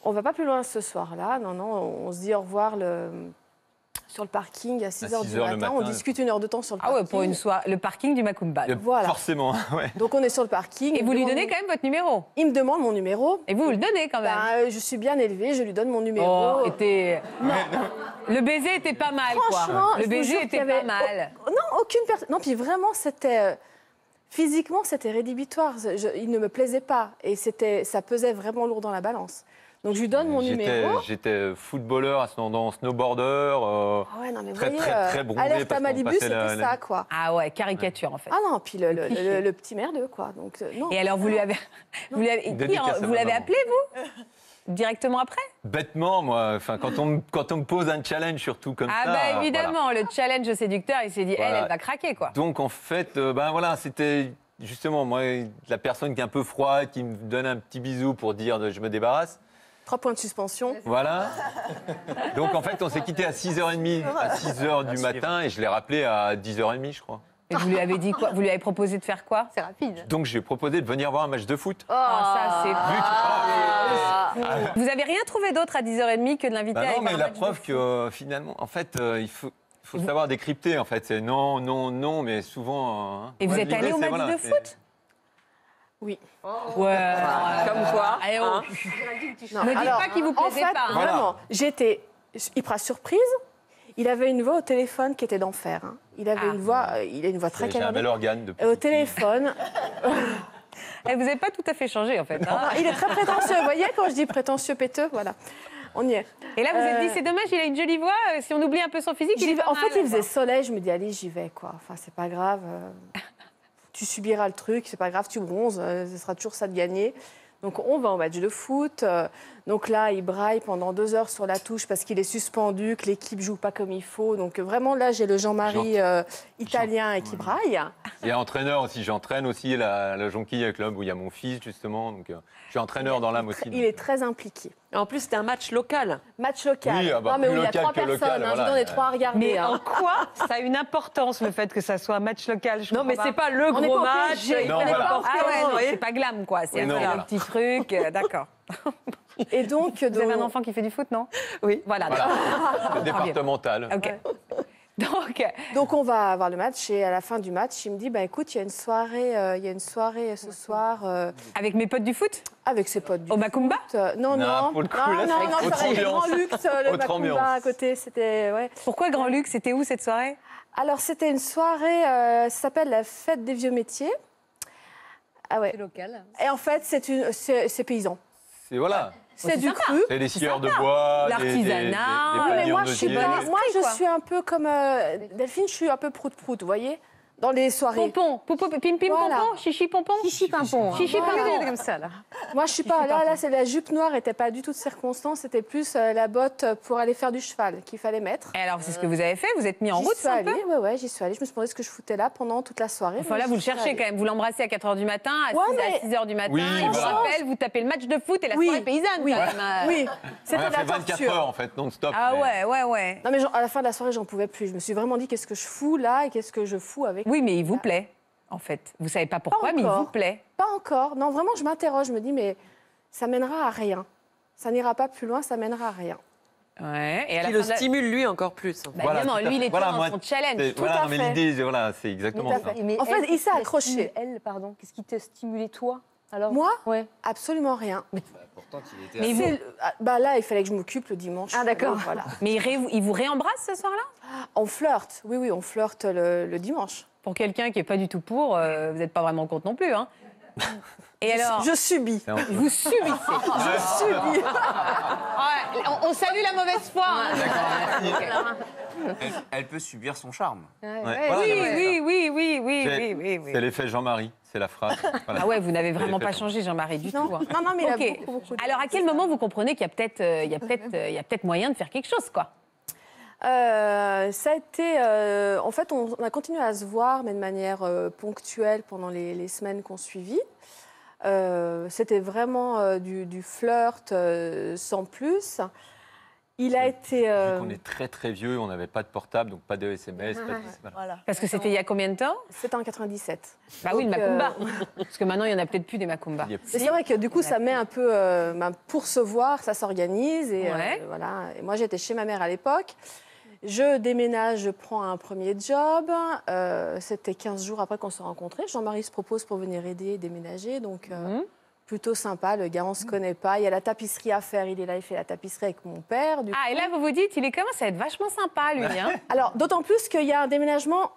On va pas plus loin ce soir-là, non non, on se dit au revoir le- sur le parking à 6 À heures 6 du matin. On discute une heure de temps sur le Ah parking. ouais, pour une soirée, le parking du Macumba. Voilà. Forcément, ouais. Donc on est sur le parking. Et vous lui donnez quand même votre numéro. Il me demande mon numéro. Et vous, vous le donnez quand même. Ben, euh, je suis bien élevée, je lui donne mon numéro. Oh, était... Le baiser était pas mal, Franchement, quoi. Le baiser était avait- pas mal. Oh, non, aucune personne. Non, puis vraiment, c'était. euh, Physiquement, c'était rédhibitoire. Je- il ne me plaisait pas. Et c'était, ça pesait vraiment lourd dans la balance. Donc, je lui donne mon numéro. J'étais footballeur, ascendant snowboarder. euh, Ah ouais, non, mais très, voyez, très, euh, très bronzé alerte parce à qu'on Malibu, passait c'était la- ça, quoi. Ah ouais, caricature en fait. Ah non, puis le, le- cliché. le- le petit merdeux, quoi. Donc, euh, non. Et alors, vous lui avez, vous lui vous l'avez appelé, vous? Directement après? Bêtement, moi, enfin, quand on, me- quand on me pose un challenge, surtout comme Ah ça. bah voilà. évidemment, le challenge séducteur, il s'est dit, elle, Voilà. elle va craquer, quoi. Donc en fait, euh, ben voilà, c'était justement moi la personne qui est un peu froide, qui me donne un petit bisou pour dire de- je me débarrasse. Trois points de suspension. Voilà. Donc en fait, on s'est quitté à 6h30, à 6h du matin et je l'ai rappelé à 10h30, je crois. Et vous lui avez dit quoi? Vous lui avez proposé de faire quoi? C'est rapide. Donc j'ai proposé de venir voir un match de foot. Ah, ça, c'est Vu que- fou. Vous avez rien trouvé d'autre à 10h30 que de l'inviter Bah à non, mais voir un la match de preuve que euh, finalement, en fait, euh, il faut, il faut savoir décrypter. En fait, c'est non, non, non, mais souvent. euh, Et vous êtes allé au match voilà, de foot? Oui. Ouais. Comme quoi, Allez, oh. hein. Non, Me dites alors, pas qu'il vous En plaisait fait, pas. hein. Vraiment, j'étais hyper surprise. Il avait une voix au téléphone qui était d'enfer. hein. Il avait Ah. une voix, euh, il a une voix très J'ai un bel organe de Et au téléphone, Eh, vous n'avez pas tout à fait changé, en fait. hein. il est très prétentieux. Vous voyez, quand je dis prétentieux, péteux, voilà. On y est. Et là, vous vous êtes dit, Euh, c'est dommage, il a une jolie voix. euh, Si on oublie un peu son physique, il est en fait, il faisait soleil. Je me dis, allez, j'y vais, quoi. Enfin, c'est pas grave. tu subiras le truc, c'est pas grave, tu bronzes, euh, ce sera toujours ça de gagner. Donc, on va au match de foot. euh, donc là, il braille pendant deux heures sur la touche parce qu'il est suspendu, que l'équipe joue pas comme il faut. Donc, vraiment, là, j'ai le Jean-Marie euh, italien et qui braille. Et entraîneur aussi, j'entraîne aussi la, la Jonquille Club où il y a mon fils justement. Donc, euh, je suis entraîneur dans l'âme aussi. Il est très impliqué. En plus, c'était un match local. Match local. Oui, ah bah, non, mais plus où il y a local trois que local, personnes. hein, voilà. Je donne les trois à regarder. Mais hein. en quoi ça a une importance, le fait que ça soit un match local je Non, mais c'est pas le On est gros pas match. il Non, voilà. pas Ah ouais, vous voyez. c'est pas glam, quoi. C'est Oui, un, voilà. petit truc. euh, D'accord. Et donc, Vous avez un enfant qui fait du foot, non? Oui. Voilà. Voilà, c'est départemental. Ok. Donc, Donc on va avoir le match et à la fin du match, il me dit bah écoute, il y a une soirée, euh, il y a une soirée ce soir euh, avec mes potes du foot? avec ses potes du Au Macumba? Foot. Euh, Non Non, non, pour le coup, non là, non, c'est non, ça. Grand Luxe, le Autre Macumba ambiance. à côté, c'était ouais. Pourquoi Grand Luc C'était où cette soirée? Alors c'était une soirée, euh, ça s'appelle la fête des vieux métiers. Ah ouais. local. Et en fait c'est une, c'est c'est paysan. C'est voilà. C'est du cru. C'est des scieurs de bois, L'artisanat. Paniers moi, je suis moi, je suis un peu comme euh, Delphine, je suis un peu prout-prout, vous voyez Dans les soirées. Pompon, poupou, pim pim Voilà. pompon, chichi pompon. Chichi pimpon. Chichi pimpon. comme ça, là. Moi, je suis pas là. Là, c'est la jupe noire n'était pas du tout de circonstance. C'était plus euh, la botte pour aller faire du cheval qu'il fallait mettre. Et alors, c'est ce que vous avez fait? Vous êtes mis en route suis un peu? allée. Ouais, ouais, j'y suis allée. Je me suis demandé ce que je foutais là pendant toute la soirée. Enfin là, vous le cherchez quand même. Vous l'embrassez à 4h du matin, à, Ouais, 6, mais- 6h du matin, Oui, il vous voilà. rappelle, vous tapez le match de foot et la Oui, soirée paysanne oui. quand même. hein. Oui, On c'était la 24 torture. heures en fait, non-stop. Ah ouais, ouais, ouais. Non, mais à la fin de la soirée, j'en pouvais plus. Je me suis vraiment dit qu'est-ce que je fous là et qu'est-ce que je fous avec. Oui, mais il vous plaît, en fait. Vous savez pas pourquoi, mais il vous plaît. Pas encore. Non, vraiment, je m'interroge. Je me dis, mais ça mènera à rien. Ça n'ira pas plus loin, ça mènera à rien. Ouais. Et à Qui le la- stimule lui encore plus. Bah, Voilà, évidemment, lui, il fait. est Voilà, moi, dans son challenge. Tout Voilà, à non, mais fait. l'idée, c'est- voilà, c'est exactement Tout à ça. fait. Mais En fait, elle, il s'est accroché. Elle, pardon. Qu'est-ce qui t'a stimulé, toi alors? Moi? Ouais. Absolument rien. Pourtant, il était Mais vous- ah, bah là, il fallait que je m'occupe le dimanche. Ah, d'accord. Voilà. Mais il, ré- il vous réembrasse ce soir-là? On flirte. Oui, oui, on flirte le, le dimanche. Pour quelqu'un qui est pas du tout pour, euh, vous n'êtes pas vraiment contre non plus. Hein. Et alors Je subis. Vous subissez. Je subis. Ouais, on, on salue la mauvaise foi. hein. Elle, elle peut subir son charme. Ouais. Oui, Voilà, oui, oui, oui, oui, oui, C'est- oui, oui, oui. C'est l'effet Jean-Marie, c'est la phrase. Voilà. Ah ouais, vous n'avez vraiment pas Jean- changé, Jean-Marie, du Non, tout. hein. non, non, mais il Ok. a beaucoup, beaucoup de- Alors, à quel moment vous comprenez qu'il y a peut-être euh, il y a peut-être, euh, il y a peut-être moyen de faire quelque chose, quoi? Euh, ça a été. euh, en fait, on, on a continué à se voir, mais de manière euh, ponctuelle pendant les, les semaines qu'on suivit. Euh, C'était vraiment euh, du, du flirt euh, sans plus. Il a été. Vu euh, qu'on est très très vieux, on n'avait pas de portable, donc pas de SMS. pas de- voilà. Voilà. Parce que c'était il y a combien de temps? C'était en 97. Bah oui, le euh, Macumba. Parce que maintenant, il y en a peut-être plus des Macumba. C'est vrai que du coup, ça met un peu. euh, ben, pour se voir, ça s'organise. Et, euh, Ouais. voilà. et moi, j'étais chez ma mère à l'époque. Je déménage, je prends un premier job. Euh, C'était 15 jours après qu'on s'est rencontrés. Jean-Marie se propose pour venir aider et déménager. Donc, euh, Mhm. plutôt sympa. Le gars, on se connaît pas. Il y a la tapisserie à faire. Il est là, il fait la tapisserie avec mon père. Du Ah, et là, vous vous dites, il est commence à être vachement sympa, lui. Hein Alors, d'autant plus qu'il y a un déménagement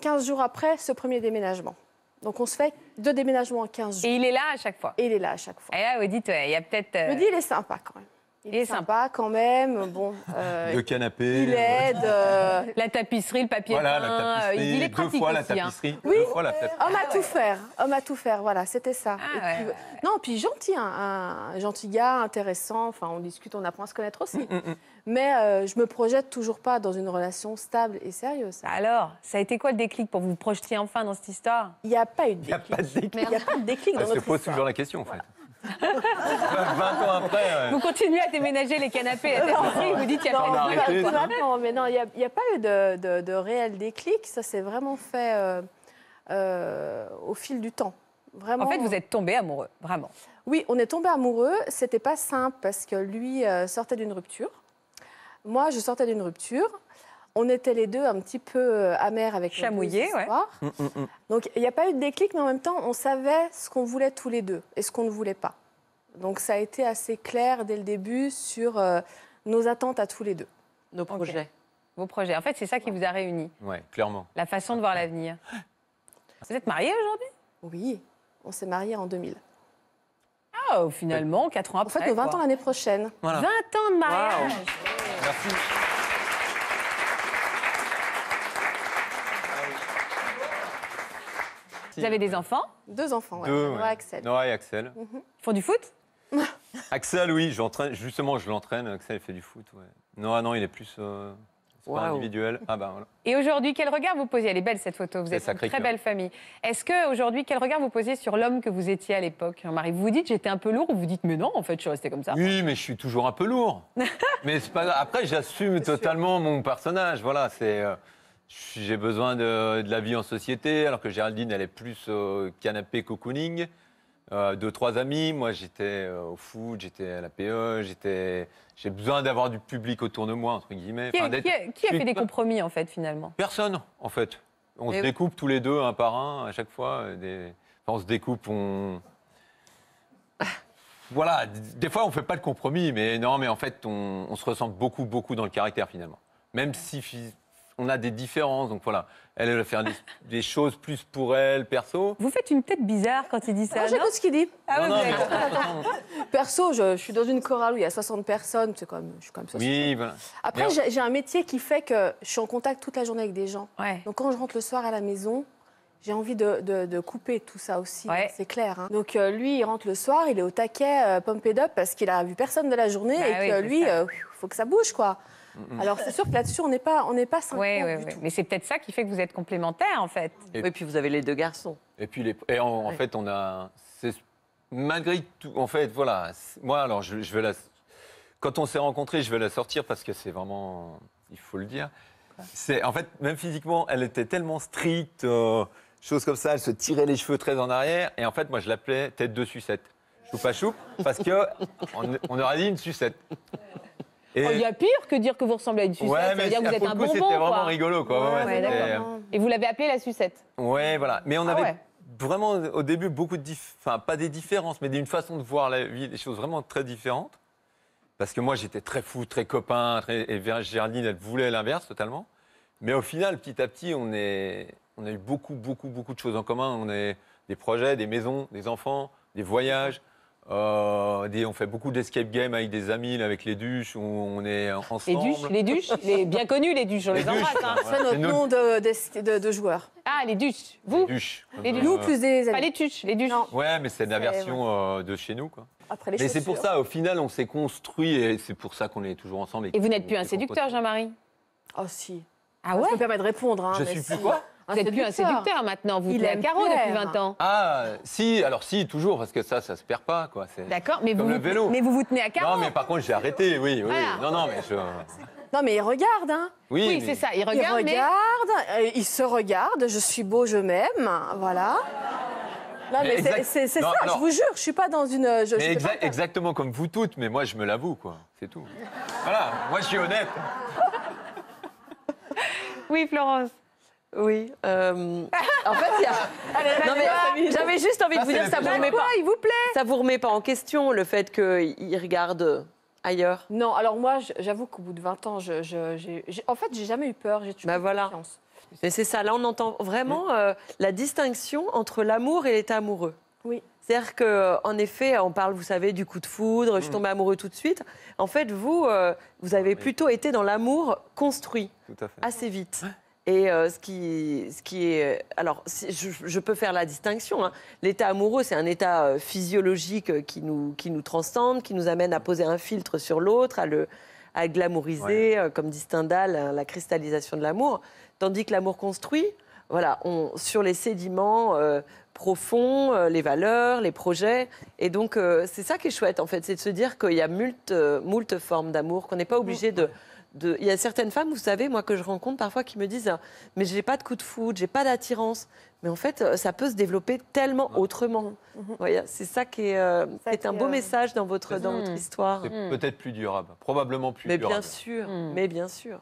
15 jours après ce premier déménagement. Donc, on se fait deux déménagements en 15 jours. et il est là à chaque fois. Et il est là à chaque fois. Et là, vous dites, ouais, il y a peut-être. euh, Je me dis, il est sympa quand même. Il, Il est sympa, quand même. Bon, euh, Le canapé. il aide. euh, La tapisserie, le papier Voilà, peint, la tapisserie. il est deux fois la aussi, hein. tapisserie. Oui. Deux fois la tapisserie. Homme à tout faire. Homme à tout faire, voilà, c'était ça. Ah Et ouais, puis, ouais. Non, puis gentil, un, un gentil gars, intéressant. Enfin, on discute, on apprend à se connaître aussi. Mm, Mais euh, je me projette toujours pas dans une relation stable et sérieuse. Alors, ça a été quoi le déclic pour vous projeter enfin dans cette histoire? Il n'y a pas eu de Il n'y a déclic. pas de déclic. Il n'y a pas de déclic Ah, se pose toujours la question en fait. 20 ans après. Vous continuez à déménager les canapés, la tapisserie, vous dites, il y a pas de maintenant, mais non, il n'y a, il y a pas eu de, de- de réel déclic. Ça s'est vraiment fait euh, euh, au fil du temps. Vraiment. En fait, vous êtes tombé amoureux, vraiment. Oui, on est tombé amoureux. C'était pas simple parce que lui euh, sortait d'une rupture. Moi, je sortais d'une rupture. On était les deux un petit peu euh, amers avec Chamouillés, ouais. histoires. Donc, il n'y a pas eu de déclic, mais en même temps, on savait ce qu'on voulait tous les deux et ce qu'on ne voulait pas. Donc, ça a été assez clair dès le début sur euh, nos attentes à tous les deux. Nos projets. Vos projets. En fait, c'est ça qui vous a réunis, Ouais, clairement. la façon de voir l'avenir. Vous êtes mariés aujourd'hui? Oui, on s'est mariés en 2000. Ah, finalement, 4 ans En après. fait, nos 20 quoi. ans l'année prochaine. Voilà. 20 ans de mariage Merci. Vous avez des enfants Deux enfants, ouais. Deux, Noah et Axel. Noah et Axel. Ils font du foot Axel, oui, j'entraîne. Justement, je l'entraîne. Axel, il fait du foot. Ouais. Noah, non, il est plus euh, Waouh. individuel. Ah bah voilà. Et aujourd'hui, quel regard vous posiez? Elle est belle cette photo, vous êtes une très belle famille. Est-ce que aujourd'hui, quel regard vous posiez sur l'homme que vous étiez à l'époque, Jean-Marie Vous vous dites j'étais un peu lourd ou vous dites mais non, en fait, je suis restée comme ça Oui, mais je suis toujours un peu lourd. mais c'est pas. Après, j'assume totalement mon personnage. Voilà, c'est. euh, j'ai besoin de, de la vie en société, alors que Géraldine, elle est plus au canapé cocooning. Euh, deux, trois amis. Moi, j'étais euh, au foot, j'étais à la PE, j'étais. J'ai besoin d'avoir du public autour de moi, entre guillemets. Qui a, Enfin, d'être- qui a- qui a je fait des compromis, en fait, finalement? Personne, en fait. On Mais se oui. découpe tous les deux, un par un, à chaque fois. euh, Des... enfin, on se découpe, on. Voilà, des fois on fait pas de compromis, mais non, mais en fait on, on se ressemble beaucoup, beaucoup dans le caractère finalement. Même si, on a des différences. Donc voilà, elle, elle va faire des, des choses plus pour elle, perso. Vous faites une tête bizarre quand il dit ça, Ah, J'écoute ce qu'il dit. Ah Non, non, mais- Perso, je, je suis dans une chorale où il y a 60 personnes. C'est quand même, je suis quand même 60. Oui, voilà. Après, Mais- j'ai un métier qui fait que je suis en contact toute la journée avec des gens. Ouais. Donc quand je rentre le soir à la maison, j'ai envie de, de- de couper tout ça aussi, Ouais. c'est clair. hein. Donc euh, lui, il rentre le soir, il est au taquet, euh, pumped up, parce qu'il a vu personne de la journée Bah et oui, que lui, ça. il faut que ça bouge, quoi. Alors c'est sûr que là-dessus, on n'est pas, on n'est pas synchro Ouais, du ouais, ouais. tout. Mais c'est peut-être ça qui fait que vous êtes complémentaires, en fait. Et- Oui, puis vous avez les deux garçons. Et puis, les, et en, fait, on a. c'est- Malgré tout, en fait, voilà. Moi, alors, je, je vais la. Quand on s'est rencontrés, je vais la sortir parce que c'est vraiment. Il faut le dire. C'est, en fait, même physiquement, elle était tellement stricte, euh, choses comme ça, elle se tirait les cheveux très en arrière. Et en fait, moi, je l'appelais tête de sucette. Choupa choup, parce que on, on aurait dit une sucette. Oh, Il y a pire que dire que vous ressemblez à une sucette. ouais, mais dire que vous êtes un bonbon, c'était vraiment rigolo, quoi. Ouais, Ouais. Et vous l'avez appelé la sucette Ouais, voilà. Mais on Ah avait vraiment au début beaucoup de dif... enfin pas des différences, mais d'une façon de voir la vie, des choses vraiment très différentes. Parce que moi j'étais très fou, très copain, très... et Géraldine elle voulait l'inverse totalement. Mais au final, petit à petit, on est, on a eu beaucoup, beaucoup, beaucoup de choses en commun. On a des projets, des maisons, des enfants, des voyages. Euh, des- on fait beaucoup d'escape games avec des amis, là, avec les duches, où on est ensemble. Les duches, les duches, les bien connus, les duches, on les, Les duches, embrasse. hein. C'est notre nom de, de- de- de joueur. Ah, les duches. Vous Les duches. Les duches. Nous plus des Pas amis. les tuches, les duches. Non. Ouais, mais c'est la version euh, de chez nous, quoi. Après les Mais c'est pour ça, au final, on s'est construit et c'est pour ça qu'on est toujours ensemble. Et vous n'êtes plus un séducteur, Jean-Marie? Oh si. Ah Je ouais me permets de répondre. hein, Je mais suis plus si. quoi? Vous n'êtes plus un séducteur maintenant, vous Il tenez à carreau depuis plaire. 20 ans. Ah, si, alors si, toujours, parce que ça, ça se perd pas, quoi. C'est D'accord, mais vous, le vous- vélo. mais vous vous tenez à carreau. Non, mais par contre, j'ai arrêté, oui, oui. Voilà. Non, non, mais je. Non, mais il regarde, hein. Oui, Oui, mais- c'est ça, il Il regarde, mais... regarde, euh, il se regarde, je suis beau, je m'aime, voilà. Non, Mais mais c'est- ça, alors- je vous jure, je suis pas dans une. Je, je Mais fais exa- pas- exactement comme vous toutes, mais moi, je me l'avoue, quoi. C'est tout. Voilà, moi, je suis honnête. Oui, Florence. Oui. euh, en fait, il y a. Non, mais j'avais juste envie de Ça, vous c'est dire, le ça vous plus remet Quoi, pas, il vous plaît ça vous remet pas en question le fait qu'il regarde ailleurs. Non, alors moi, je- j'avoue qu'au bout de 20 ans, je, je- j'ai- j'ai- en fait, j'ai jamais eu peur, j'ai toujours Bah eu voilà. confiance. Mais c'est ça, là on entend vraiment euh, la distinction entre l'amour et l'état amoureux. Oui. C'est-à-dire qu'en effet, on parle, vous savez, du coup de foudre, je suis tombée amoureux tout de suite. En fait, vous, euh, vous avez plutôt été dans l'amour construit Tout à fait. assez vite. Et euh, ce, qui, ce qui est. Alors, si- je, je peux faire la distinction. hein. L'état amoureux, c'est un état euh, physiologique euh, qui nous, qui nous transcende, qui nous amène à poser un filtre sur l'autre, à le à glamouriser, comme dit Stendhal, hein, la cristallisation de l'amour. Tandis que l'amour construit, voilà, on, sur les sédiments euh, profonds, euh, les valeurs, les projets. Et donc, c'est ça qui est chouette, en fait, c'est de se dire qu'il y a moult, moult formes d'amour, qu'on n'est pas obligé de. De- Il y a certaines femmes, vous savez, moi, que je rencontre parfois qui me disent ah, Mais j'ai pas de coup de foudre, j'ai pas d'attirance. Mais en fait, ça peut se développer tellement autrement. Voyez, c'est ça qui est, euh, Ça qui est un beau euh, message dans votre, dans votre histoire. C'est peut-être plus durable. Probablement plus Mais durable. bien sûr, Mm. mais bien sûr.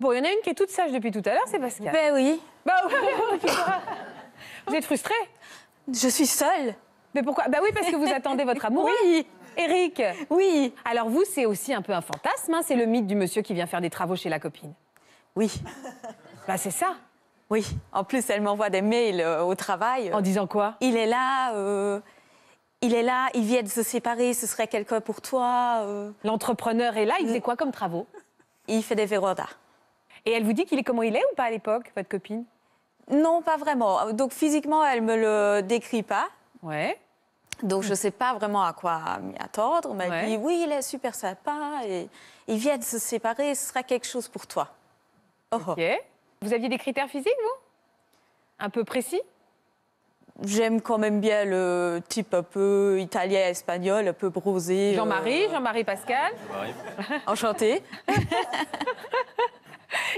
Bon, il y en a une qui est toute sage depuis tout à l'heure, c'est Pascal. Ben oui. Bah pourquoi Vous êtes frustré Je suis seule. Mais pourquoi? Bah oui, parce que vous attendez votre amoureux. Oui. Eric. Oui. Alors vous, c'est aussi un peu un fantasme, hein, c'est le mythe du monsieur qui vient faire des travaux chez la copine. Oui. Bah c'est ça. Oui. En plus, elle m'envoie des mails euh, au travail. En disant quoi? Il est là. euh, il est là. Il vient de se séparer. Ce serait quelqu'un pour toi. euh. L'entrepreneur est là, il faisait quoi comme travaux? Il fait des vérandas. Et elle vous dit qu'il est comment il est ou pas à l'époque, votre copine? Non, pas vraiment. Donc physiquement, elle me le décrit pas. Ouais. Donc je ne sais pas vraiment à quoi m'y attendre. Ouais. elle dit oui, il est super sympa et il vient de se séparer. Ce sera quelque chose pour toi. Oh, oh. Ok. Vous aviez des critères physiques, vous? Un peu précis? J'aime quand même bien le type un peu italien, espagnol, un peu brosé. Jean-Marie, euh, Jean-Marie Pascal. Enchanté.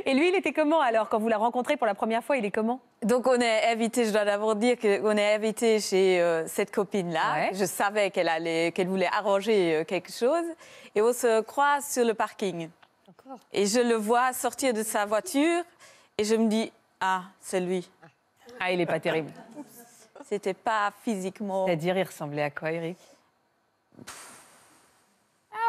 Et lui, il était comment alors Quand vous l'avez rencontré pour la première fois, il est comment? Donc on est invité, je dois d'abord dire qu'on est invité chez euh, cette copine-là. Ouais. Je savais qu'elle allait, qu'elle voulait arranger euh, quelque chose. Et on se croise sur le parking. Et je le vois sortir de sa voiture et je me dis, ah, c'est lui. Ah, il est pas terrible. C'était pas physiquement. C'est-à-dire, il ressemblait à quoi, Eric?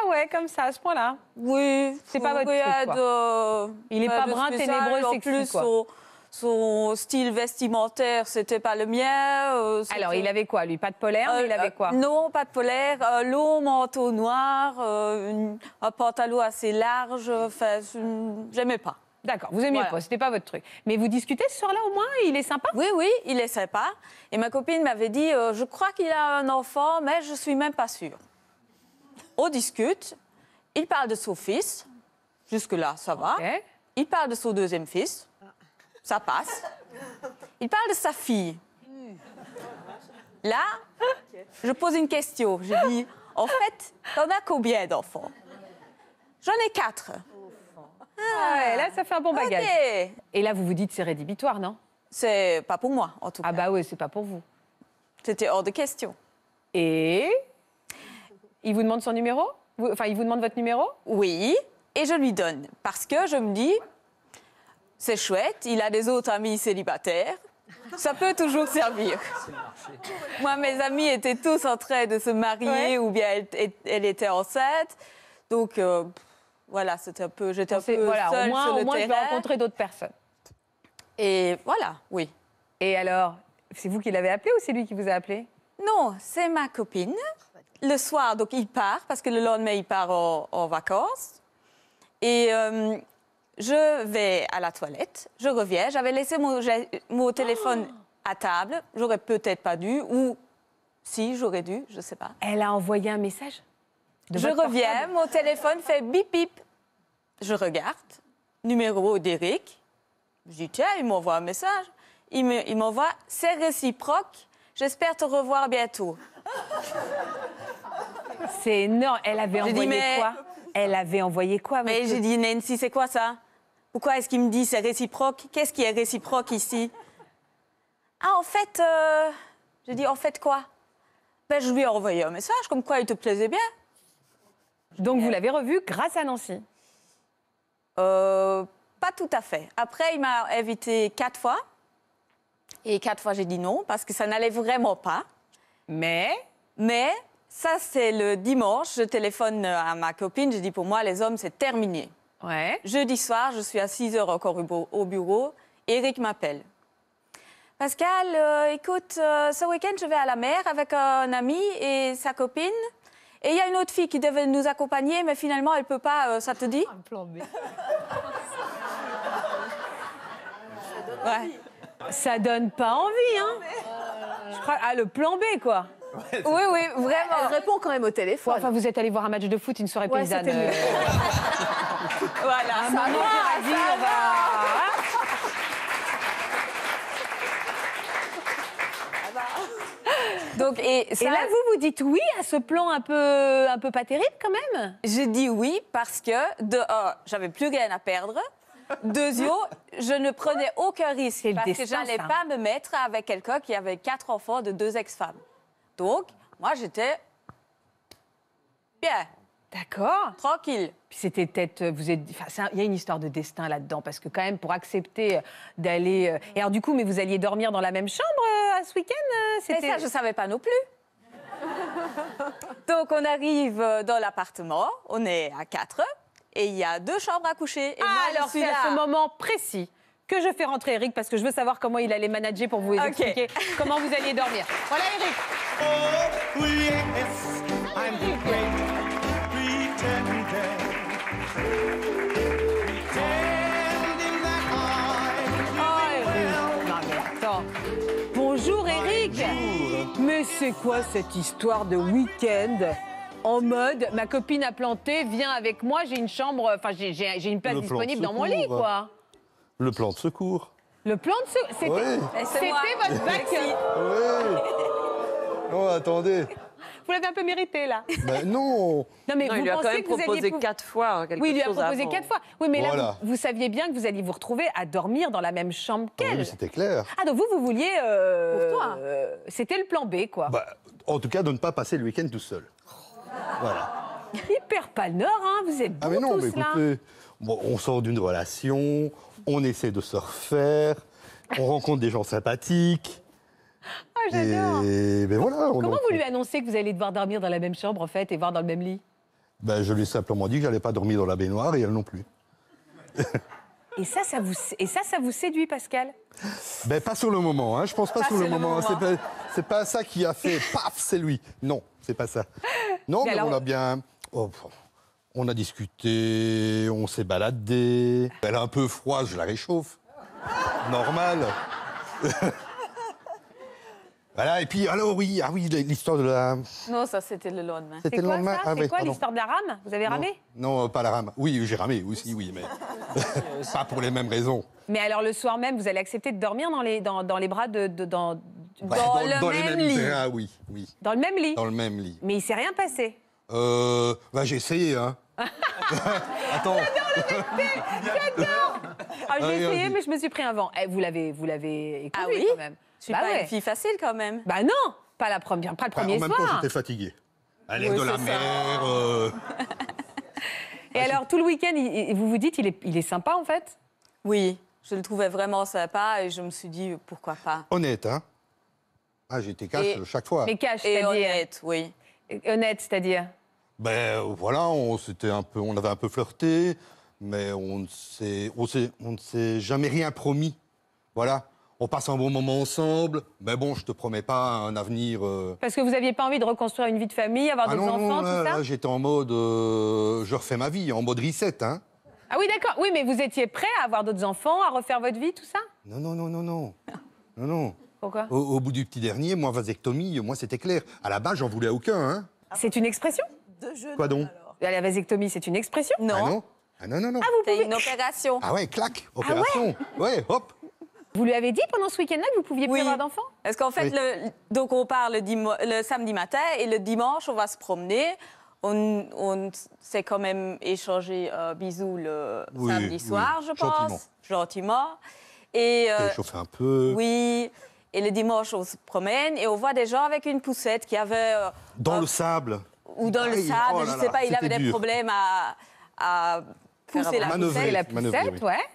Ah ouais, comme ça, à ce point-là. Oui, C'est pas votre truc, quoi. de- Il est rien pas brun, ténébreux, En sexy, plus, quoi. Son, son style vestimentaire, c'était pas le mien. euh, Alors, il avait quoi, lui? Pas de polaire, mais il Euh, avait quoi? euh, Non, pas de polaire. Un long manteau noir, euh, une- un pantalon assez large. Enfin, j'aimais pas. D'accord, vous aimiez Voilà. pas, c'était pas votre truc. Mais vous discutez ce soir-là au moins? Il est sympa? Oui, oui, il est sympa. Et ma copine m'avait dit, euh, je crois qu'il a un enfant, mais je suis même pas sûre. On discute. Il parle de son fils. Jusque-là, ça va. Il parle de son deuxième fils. Ça passe. Il parle de sa fille. Là, je pose une question. Je dis, en fait, t'en as combien d'enfants? J'en ai quatre. Ah ouais, là, ça fait un bon bagage. Et là, vous vous dites c'est rédhibitoire, non? C'est pas pour moi, en tout cas. Ah bah oui, c'est pas pour vous. C'était hors de question. Et il vous demande son numéro Vous- Enfin, il vous demande votre numéro Oui, et je lui donne. Parce que je me dis, c'est chouette, il a des autres amis célibataires. Ça peut toujours servir. Moi, mes amis étaient tous en train de se marier Ouais. ou bien elle, elle était enceinte. Donc, euh, voilà, c'était un peu, j'étais un peu Voilà, seule au moins, sur le au moins je vais rencontrer d'autres personnes. Et voilà, oui. Et alors, c'est vous qui l'avez appelé ou c'est lui qui vous a appelé? Non, c'est ma copine. Le soir, donc il part, parce que le lendemain, il part en, en vacances. Et euh, je vais à la toilette, je reviens. J'avais laissé mon, téléphone à table. J'aurais peut-être pas dû, ou si, j'aurais dû, je sais pas. Elle a envoyé un message de je reviens, portable mon téléphone fait bip bip. Je regarde, numéro d'Éric. Je dis, tiens, il m'envoie un message. Il me- il m'envoie, c'est réciproque. J'espère te revoir bientôt. C'est énorme. Elle avait dit, envoyé mais- quoi? Elle avait envoyé quoi Mais j'ai dit, Nancy, c'est quoi ça? Pourquoi est-ce qu'il me dit c'est réciproque? Qu'est-ce qui est réciproque ici? Ah, en fait, euh, j'ai dit, en fait quoi? Ben, Je lui ai envoyé un message comme quoi il te plaisait bien. Donc vous l'avez revu grâce à Nancy? Euh, pas tout à fait. Après, il m'a invité quatre fois. Et quatre fois, j'ai dit non parce que ça n'allait vraiment pas. Mais Mais ça, c'est le dimanche. Je téléphone à ma copine. Je dis, pour moi, les hommes, c'est terminé. ouais. Jeudi soir, je suis à 6 heures encore au bu- au bureau. Eric m'appelle. Pascal, euh, écoute, euh, ce week-end, je vais à la mer avec un ami et sa copine. Et il y a une autre fille qui devait nous accompagner, mais finalement, elle peut pas. euh, ça te dit? Ouais. Ça donne pas envie, hein Je crois... Ah, le plan B, quoi. Oui, oui, Elle vraiment. répond quand même au téléphone. Enfin, vous êtes allé voir un match de foot, une soirée Ouais, paysanne. mieux. Voilà. Ah, maman, Géraldine, on va... Donc, et, Et ça- là, vous, vous dites oui à ce plan un peu, un peu pas terrible, quand même? Je dis oui parce que, de un, j'avais plus rien à perdre. Deuxièmement, je ne prenais aucun risque parce que j'allais ça. pas me mettre avec quelqu'un qui avait quatre enfants de deux ex-femmes. Donc, moi, j'étais bien, D'accord. tranquille. Puis c'était peut-être, euh, vous êtes, enfin, il y a une histoire de destin là-dedans parce que quand même pour accepter euh, d'aller, euh, et alors du coup, mais vous alliez dormir dans la même chambre euh, à ce week-end C'était ça, je ne savais pas non plus. Donc, on arrive dans l'appartement, on est à quatre, et il y a deux chambres à coucher. Et moi, Ah, je alors suis c'est à ce moment précis que je fais rentrer Eric parce que je veux savoir comment il allait manager pour vous expliquer comment vous alliez dormir. Voilà Eric. Oh, yes, I'm the great pretender. Oh, Eric. Non, mais attends. Bonjour Eric. Mais c'est quoi cette histoire de week-end? En mode ma copine a planté, viens avec moi, j'ai une chambre, enfin j'ai- une place Le disponible dans mon lit quoi. Le plan de secours. Le plan de ce- c'était Oui. Votre backup. Oui. Oh, attendez. Vous l'avez un peu mérité là. Ben non. Non mais Non, vous il lui a quand même que vous proposé pou- quatre fois hein, quelque Oui, il lui a proposé avant. quatre fois. Oui, mais là, vous, vous saviez bien que vous alliez vous retrouver à dormir dans la même chambre Ah oui, qu'elle. mais C'était clair. Ah, donc vous, vous vouliez. euh, Pour toi. euh, C'était le plan B, quoi. Bah, en tout cas, de ne pas passer le week-end tout seul. Voilà. Il perd pas le nord, hein. Vous êtes Ah bons mais non, tous, mais là. écoutez, bon, on sort d'une relation, on essaie de se refaire, on rencontre des gens sympathiques. Ah, j'adore. Et ben voilà. on Comment en- vous lui annoncez que vous allez devoir dormir dans la même chambre, en fait, et voir dans le même lit? Ben, je lui ai simplement dit que j'allais pas dormir dans la baignoire et elle non plus. Et ça, ça vous, et ça, ça vous séduit, Pascal? Ben, pas sur le moment, hein. je pense pas, sur le moment. C'est pas, c'est pas ça qui a fait paf, c'est lui. Non, c'est pas ça. Non, Mais mais, alors- on a bien. oh, on a discuté, on s'est baladé. Elle a un peu froid, je la réchauffe. Normal. voilà, et puis, alors oui, ah oui, l'histoire de la. Non, ça c'était le lendemain. C'était le lendemain Ah, C'est quoi l'histoire de la rame Vous avez ramé Non, pas la rame. Oui, j'ai ramé aussi, oui, mais. pas pour les mêmes raisons. Mais alors le soir même, vous allez accepter de dormir dans les, dans, dans les bras de... de- dans, Ouais, Dans le dans les même mêmes lit. oui, oui. dans le même lit. Dans le même lit. Mais il s'est rien passé. Euh, bah, j'ai essayé, hein. Attends. Ah, j'ai Allez, essayé, vas-y. mais je me suis pris un vent. Eh, vous l'avez, vous l'avez écouté Ah oui quand même. Je suis Bah pas ouais. une fille facile quand même. Bah non, pas la première, pas le Enfin, premier en même temps, soir. j'étais fatigué. L'air Oui, de la c'est ça. mer. euh, Et alors tout le week-end, il- il- vous vous dites, il est, il est sympa en fait? Oui, je le trouvais vraiment sympa et je me suis dit pourquoi pas. honnête, hein. Ah, j'étais cash Et- chaque fois. Mais cash, Et c'est-à-dire honnête, oui. honnête, c'est-à-dire? Ben euh, voilà, on s'était un peu, on avait un peu flirté, mais on ne s'est, on ne s'est jamais rien promis. Voilà, on passe un bon moment ensemble, mais bon, je te promets pas un avenir. euh, Parce que vous aviez pas envie de reconstruire une vie de famille, avoir Ah d'autres non, non, enfants, là, tout ça là, j'étais en mode, euh, je refais ma vie, en mode reset, hein. Ah oui, d'accord. Oui, mais vous étiez prêt à avoir d'autres enfants, à refaire votre vie, tout ça? Non, non, non, non, non, non, non. Pourquoi? Au, au bout du petit dernier, moi, vasectomie, moi, c'était clair. À la base, j'en voulais aucun, hein. C'est une expression? De Quoi donc alors. La vasectomie, c'est une expression Non, Ah non Ah non, non, non. c'est une opération. Ah ouais, clac, opération. ouais, hop. Vous lui avez dit pendant ce week-end-là que vous pouviez plus Oui. avoir d'enfants? Parce qu'en fait, Oui. le, donc on part le, samedi matin et le dimanche, on va se promener. On, on s'est quand même échangé un bisou le Oui, samedi oui, soir, je pense. gentiment. Gentiment. Et, euh, J'ai chauffé un peu. oui, et le dimanche, on se promène et on voit des gens avec une poussette qui avaient... euh, Dans le sable. Ou dans le Aïe, sable, oh je là ne sais pas, il avait des dur. problèmes à, à pousser la Manœuvrer. poussette. La manœuvrer, poussette, oui. ouais.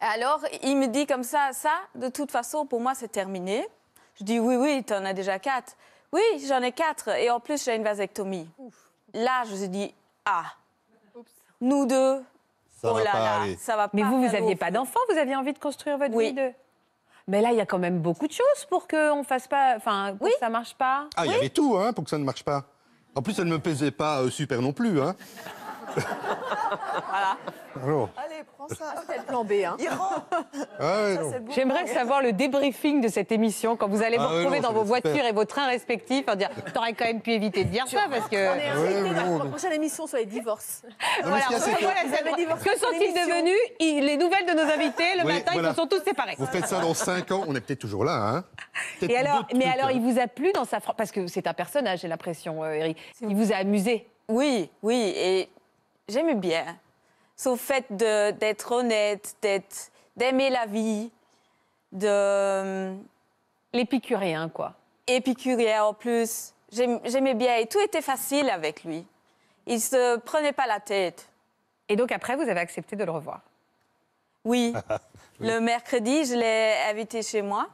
Alors, il me dit comme ça, ça, de toute façon, pour moi, c'est terminé. Je dis, oui, oui, tu en as déjà quatre. Oui, j'en ai quatre. Et en plus, j'ai une vasectomie. Là, je me suis dit, ah, nous deux, Ça oh va là pas là, aller. ça va Mais pas vous, vous faire n'aviez pas feu. d'enfants, vous aviez envie de construire votre Oui. vie de... Mais là, il y a quand même beaucoup de choses pour qu'on fasse pas, enfin, pour Oui. que ça marche pas. Ah, il y avait tout, hein, pour que ça ne marche pas. En plus, elle ne me pesait pas euh, super non plus, hein. Voilà. Alors, Allez, prends ça. C'est le plan B. Hein. Il rentre. ah bon J'aimerais savoir le débriefing de cette émission quand vous allez vous Ah retrouver non, dans vos voitures et vos trains respectifs, en dire t'aurais quand même pu éviter de dire ça parce que. On est invité dans la prochaine émission sur les divorces. Non, Voilà, voilà, divorcé que sont-ils devenus Ils- Les nouvelles de nos invités, le Oui, matin, voilà. ils se sont tous séparés. vous faites ça dans 5 ans, on est peut-être toujours là, hein. Et alors, mais alors, hein. il vous a plu dans sa phrase Parce que c'est un personnage, j'ai l'impression, euh, Eric. Il vous a amusé. Oui, oui, et j'aimais bien. Sauf fait d'être honnête, d'être- d'aimer la vie, de euh, L'épicurien, quoi. épicurien en plus. J'aime- J'aimais bien et tout était facile avec lui. Il se prenait pas la tête. Et donc après, vous avez accepté de le revoir? Oui, le mercredi, je l'ai invité chez moi,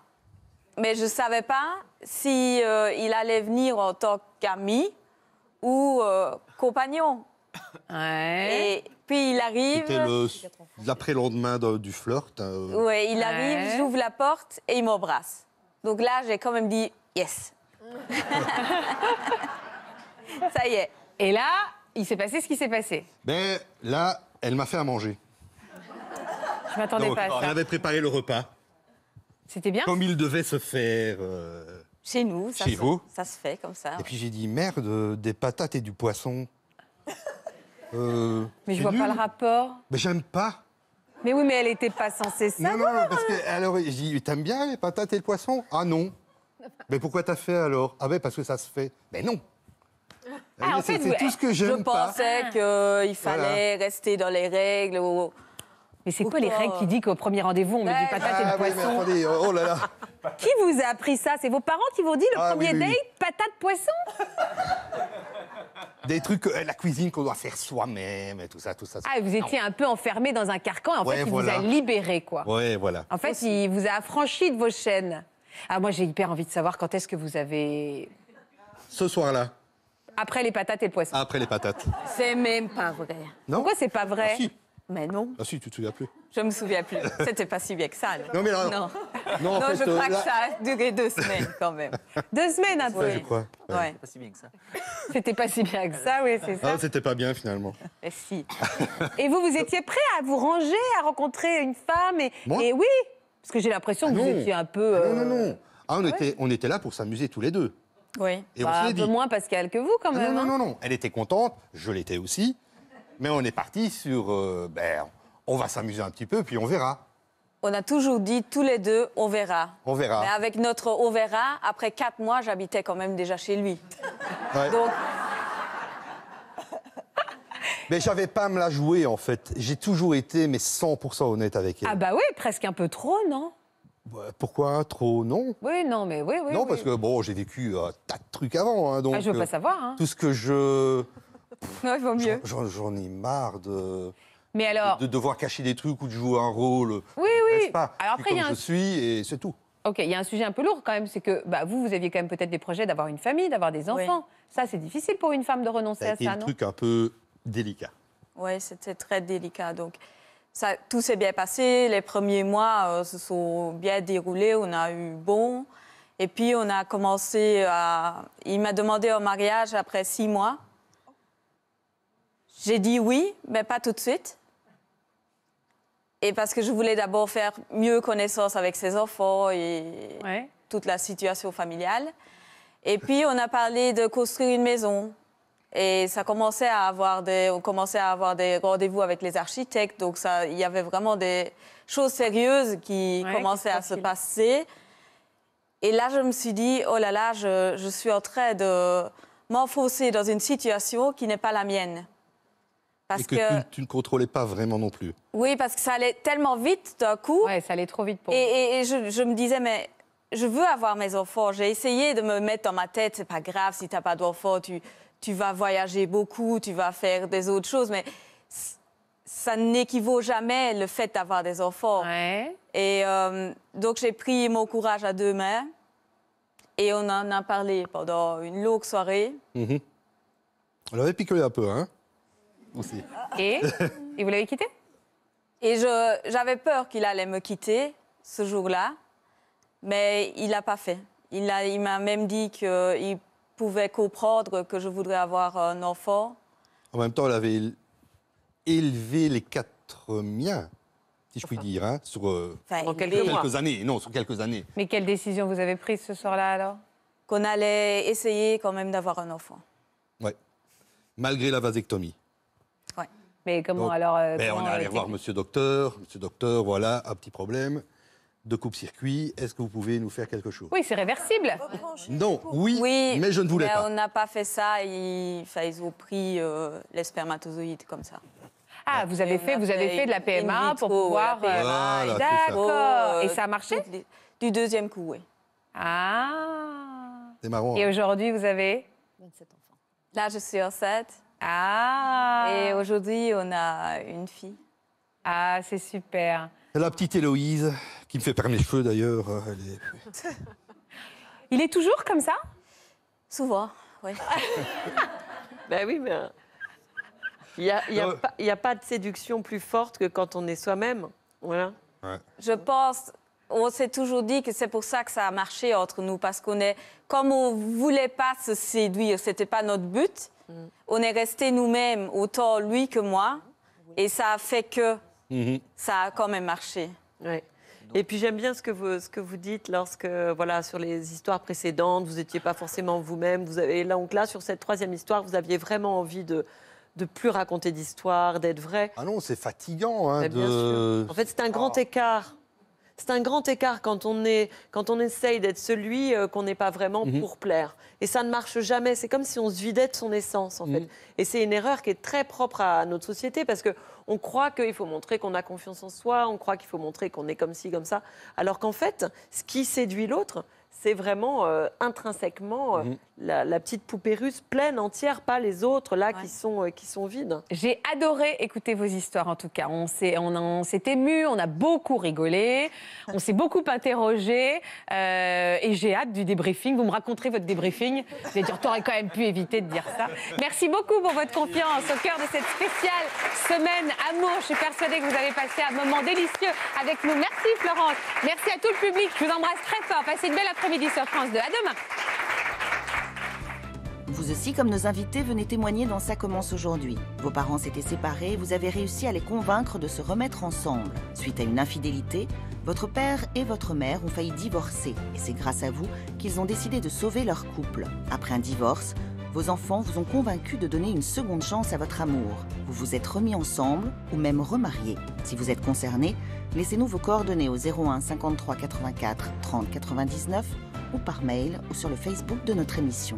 mais je savais pas si euh, il allait venir en tant qu'ami ou euh, compagnon. Ouais. Et puis il arrive. C'était le- l'après-lendemain de- du flirt. euh, Ouais, il Ouais. arrive, j'ouvre la porte et il m'embrasse. Donc là, j'ai quand même dit yes. Ça y est. Et là, il s'est passé ce qui s'est passé. Ben, là, elle m'a fait à manger. Je m'attendais pas à elle ça. avait préparé le repas, C'était bien comme il devait se faire. euh, Chez nous, ça, Chez se, vous ça se fait comme ça. Et puis j'ai dit, merde, des patates et du poisson. Euh, Mais je vois pas le rapport. Mais j'aime pas. Mais oui, mais elle était pas censée Non, savoir. non, parce que, alors, j'ai dit, t'aimes bien les patates et le poisson? Ah non. Mais pourquoi t'as fait alors? Ah ben parce que ça se fait. Mais non. Ah, en c'est fait, c'est tout ce que Je j'aime pas. pensais Ah. qu'il fallait rester dans les règles. ou- Mais c'est quoi les règles qui dit qu'au premier rendez-vous, on met Ouais, du patate et Ah du oui, mais poisson? attendez, oh oh là là. Qui vous a appris ça? C'est vos parents qui vous ont dit le Ah, premier oui, oui, oui. date, patate, poisson? Des trucs, euh, la cuisine qu'on doit faire soi-même et tout ça, tout ça. Ah, vous étiez un peu enfermé dans un carcan et en Ouais, fait, il voilà. vous a libéré, quoi. Ouais, voilà. En fait, il vous a affranchi de vos chaînes. Ah, moi, j'ai hyper envie de savoir quand est-ce que vous avez... Ce soir-là. Après les patates et le poisson. Après les patates. C'est même pas vrai. Non Pourquoi c'est pas vrai? Ah si, Mais non, ah si, tu te souviens plus. je me souviens plus. C'était pas si bien que ça. alors. Non, mais non. Non, en Non, fait, je euh, crois là- que ça a duré deux semaines quand même. Deux semaines un peu. Ouais, je crois. ouais. Ouais. Pas si bien que ça. C'était pas si bien que ça, oui, c'est ça. Ah, c'était pas bien finalement. Et si. Et vous, vous étiez prêt à vous ranger, à rencontrer une femme et, Moi et oui, parce que j'ai l'impression Ah que vous non. étiez un peu. Ah euh, non, non, non. Ah, on, était, on était là pour s'amuser tous les deux. Oui. Et bah, on un s'est peu dit. moins Pascal que vous quand Ah même. non, hein. non, non, non. Elle était contente, je l'étais aussi. Mais on est parti sur. euh, ben, on va s'amuser un petit peu, puis on verra. On a toujours dit tous les deux, on verra. On verra. Mais avec notre on verra, après quatre mois, j'habitais quand même déjà chez lui. Ouais. Donc, Mais j'avais pas à me la jouer, en fait. J'ai toujours été, mais 100% honnête avec elle. Ah bah oui, presque un peu trop, non? Pourquoi Trop Non? Oui, non, mais oui, oui. non, oui. parce que bon, j'ai vécu un tas de trucs avant. hein, donc, Ah, je veux euh, pas savoir. hein. Tout ce que je. non, il vaut mieux. J'en j'en ai marre de, Mais alors, de devoir cacher des trucs ou de jouer un rôle. oui, oui. pas Alors Je après, suis il y a comme un je suis et c'est tout. Ok, il y a un sujet un peu lourd quand même, c'est que bah, vous, vous aviez quand même peut-être des projets d'avoir une famille, d'avoir des Oui. enfants. Ça, c'est difficile pour une femme de renoncer Ça a à été ça, un non truc un peu délicat. Oui, c'était très délicat. Donc, ça, tout s'est bien passé. Les premiers mois euh, se sont bien déroulés. On a eu bon. Et puis, on a commencé à. Il m'a demandé en mariage après six mois. J'ai dit oui, mais pas tout de suite. Et parce que je voulais d'abord faire mieux connaissance avec ses enfants et Ouais. toute la situation familiale. Et puis, on a parlé de construire une maison. Et ça commençait à avoir des, on commençait à avoir des rendez-vous avec les architectes. Donc, ça, il y avait vraiment des choses sérieuses qui Ouais, commençaient à se passer. Et là, je me suis dit, oh là là, je, je suis en train de m'enfoncer dans une situation qui n'est pas la mienne. Parce et que, que, tu, tu ne contrôlais pas vraiment non plus. oui, parce que ça allait tellement vite d'un coup. Ouais, ça allait trop vite pour Et, et- et je, je me disais, mais je veux avoir mes enfants. J'ai essayé de me mettre dans ma tête, c'est pas grave si t'as pas d'enfants, tu, tu vas voyager beaucoup, tu vas faire des autres choses, mais ça n'équivaut jamais le fait d'avoir des enfants. Ouais. Et euh, donc j'ai pris mon courage à deux mains et on en a parlé pendant une longue soirée. Mhm. On l'avait picolé un peu, hein? Aussi. Et, et vous l'avez quitté Et je- j'avais peur qu'il allait me quitter ce jour-là, mais il l'a pas fait. Il a- il m'a même dit qu'il pouvait comprendre que je voudrais avoir un enfant. En même temps, elle avait él- élevé les quatre miens, si je puis dire, hein, sur euh, Enfin, il quelques années. Non, sur quelques années. Mais quelle décision vous avez prise ce soir-là alors? Qu'on allait essayer quand même d'avoir un enfant. Ouais. Malgré la vasectomie. Mais comment Donc, alors euh, Ben, on est allé euh, voir Monsieur Docteur. Monsieur Docteur, voilà, un petit problème de coupe-circuit. Est-ce que vous pouvez nous faire quelque chose? Oui, c'est réversible. Non, oui, Oui, mais je ne voulais mais pas. on n'a pas fait ça. Ils, enfin, ils ont pris euh, les spermatozoïdes comme ça. Ah, vous avez fait, vous avez fait de la PMA vitro, pour pouvoir. Voilà, vitro, D'accord. euh, Et ça a marché? Du deuxième coup, oui. Ah. C'est marrant. Et hein. aujourd'hui, vous avez? 27 enfants. Là, je suis enceinte. Ah. Et aujourd'hui, on a une fille. Ah, c'est super. La petite Héloïse, qui me fait perdre mes cheveux d'ailleurs. euh, est- Il est toujours comme ça? Souvent, oui. Ben oui, mais. euh, Il n'y a, il y a Ouais. pas- il y a pas de séduction plus forte que quand on est soi-même. Voilà. Je pense, on s'est toujours dit que c'est pour ça que ça a marché entre nous, parce qu'on est, comme on voulait pas se séduire, c'était pas notre but. On est resté nous-mêmes, autant lui que moi, et ça a fait que Mhm. ça a quand même marché. Ouais. Et puis j'aime bien ce que vous, ce que vous dites lorsque, voilà, sur les histoires précédentes, vous n'étiez pas forcément vous-même. Vous avez là, donc là, sur cette troisième histoire, vous aviez vraiment envie de de plus raconter d'histoires, d'être vrai. Ah non, c'est fatigant. Hein, Mais bien de... sûr. En fait, c'est un grand écart. C'est un grand écart quand on, est, quand on essaye d'être celui euh, qu'on n'est pas vraiment Mhm. pour plaire. Et ça ne marche jamais. C'est comme si on se vidait de son essence, en fait. Mhm. Et c'est une erreur qui est très propre à notre société parce qu'on croit qu'il faut montrer qu'on a confiance en soi, on croit qu'il faut montrer qu'on est comme ci, comme ça. Alors qu'en fait, ce qui séduit l'autre, c'est vraiment euh, intrinsèquement euh, Mhm. La, la petite poupée russe pleine, entière, pas les autres là qui, sont, euh, qui sont vides. J'ai adoré écouter vos histoires en tout cas. On s'est, on, on s'est ému, on a beaucoup rigolé, on s'est beaucoup interrogé euh, et j'ai hâte du débriefing. Vous me raconterez votre débriefing. Je vais dire, t'aurais quand même pu éviter de dire ça. Merci beaucoup pour votre confiance au cœur de cette spéciale semaine amour. Je suis persuadée que vous avez passé un moment délicieux avec nous. Merci Florence. Merci à tout le public. Je vous embrasse très fort. Passez une belle après-midi sur France 2. À demain. Vous aussi, comme nos invités, venez témoigner dans Ça commence aujourd'hui. Vos parents s'étaient séparés vous avez réussi à les convaincre de se remettre ensemble. Suite à une infidélité, votre père et votre mère ont failli divorcer et c'est grâce à vous qu'ils ont décidé de sauver leur couple. Après un divorce, vos enfants vous ont convaincu de donner une seconde chance à votre amour. Vous vous êtes remis ensemble ou même remariés. Si vous êtes concerné, laissez-nous vos coordonnées au 01 53 84 30 99 ou par mail ou sur le Facebook de notre émission.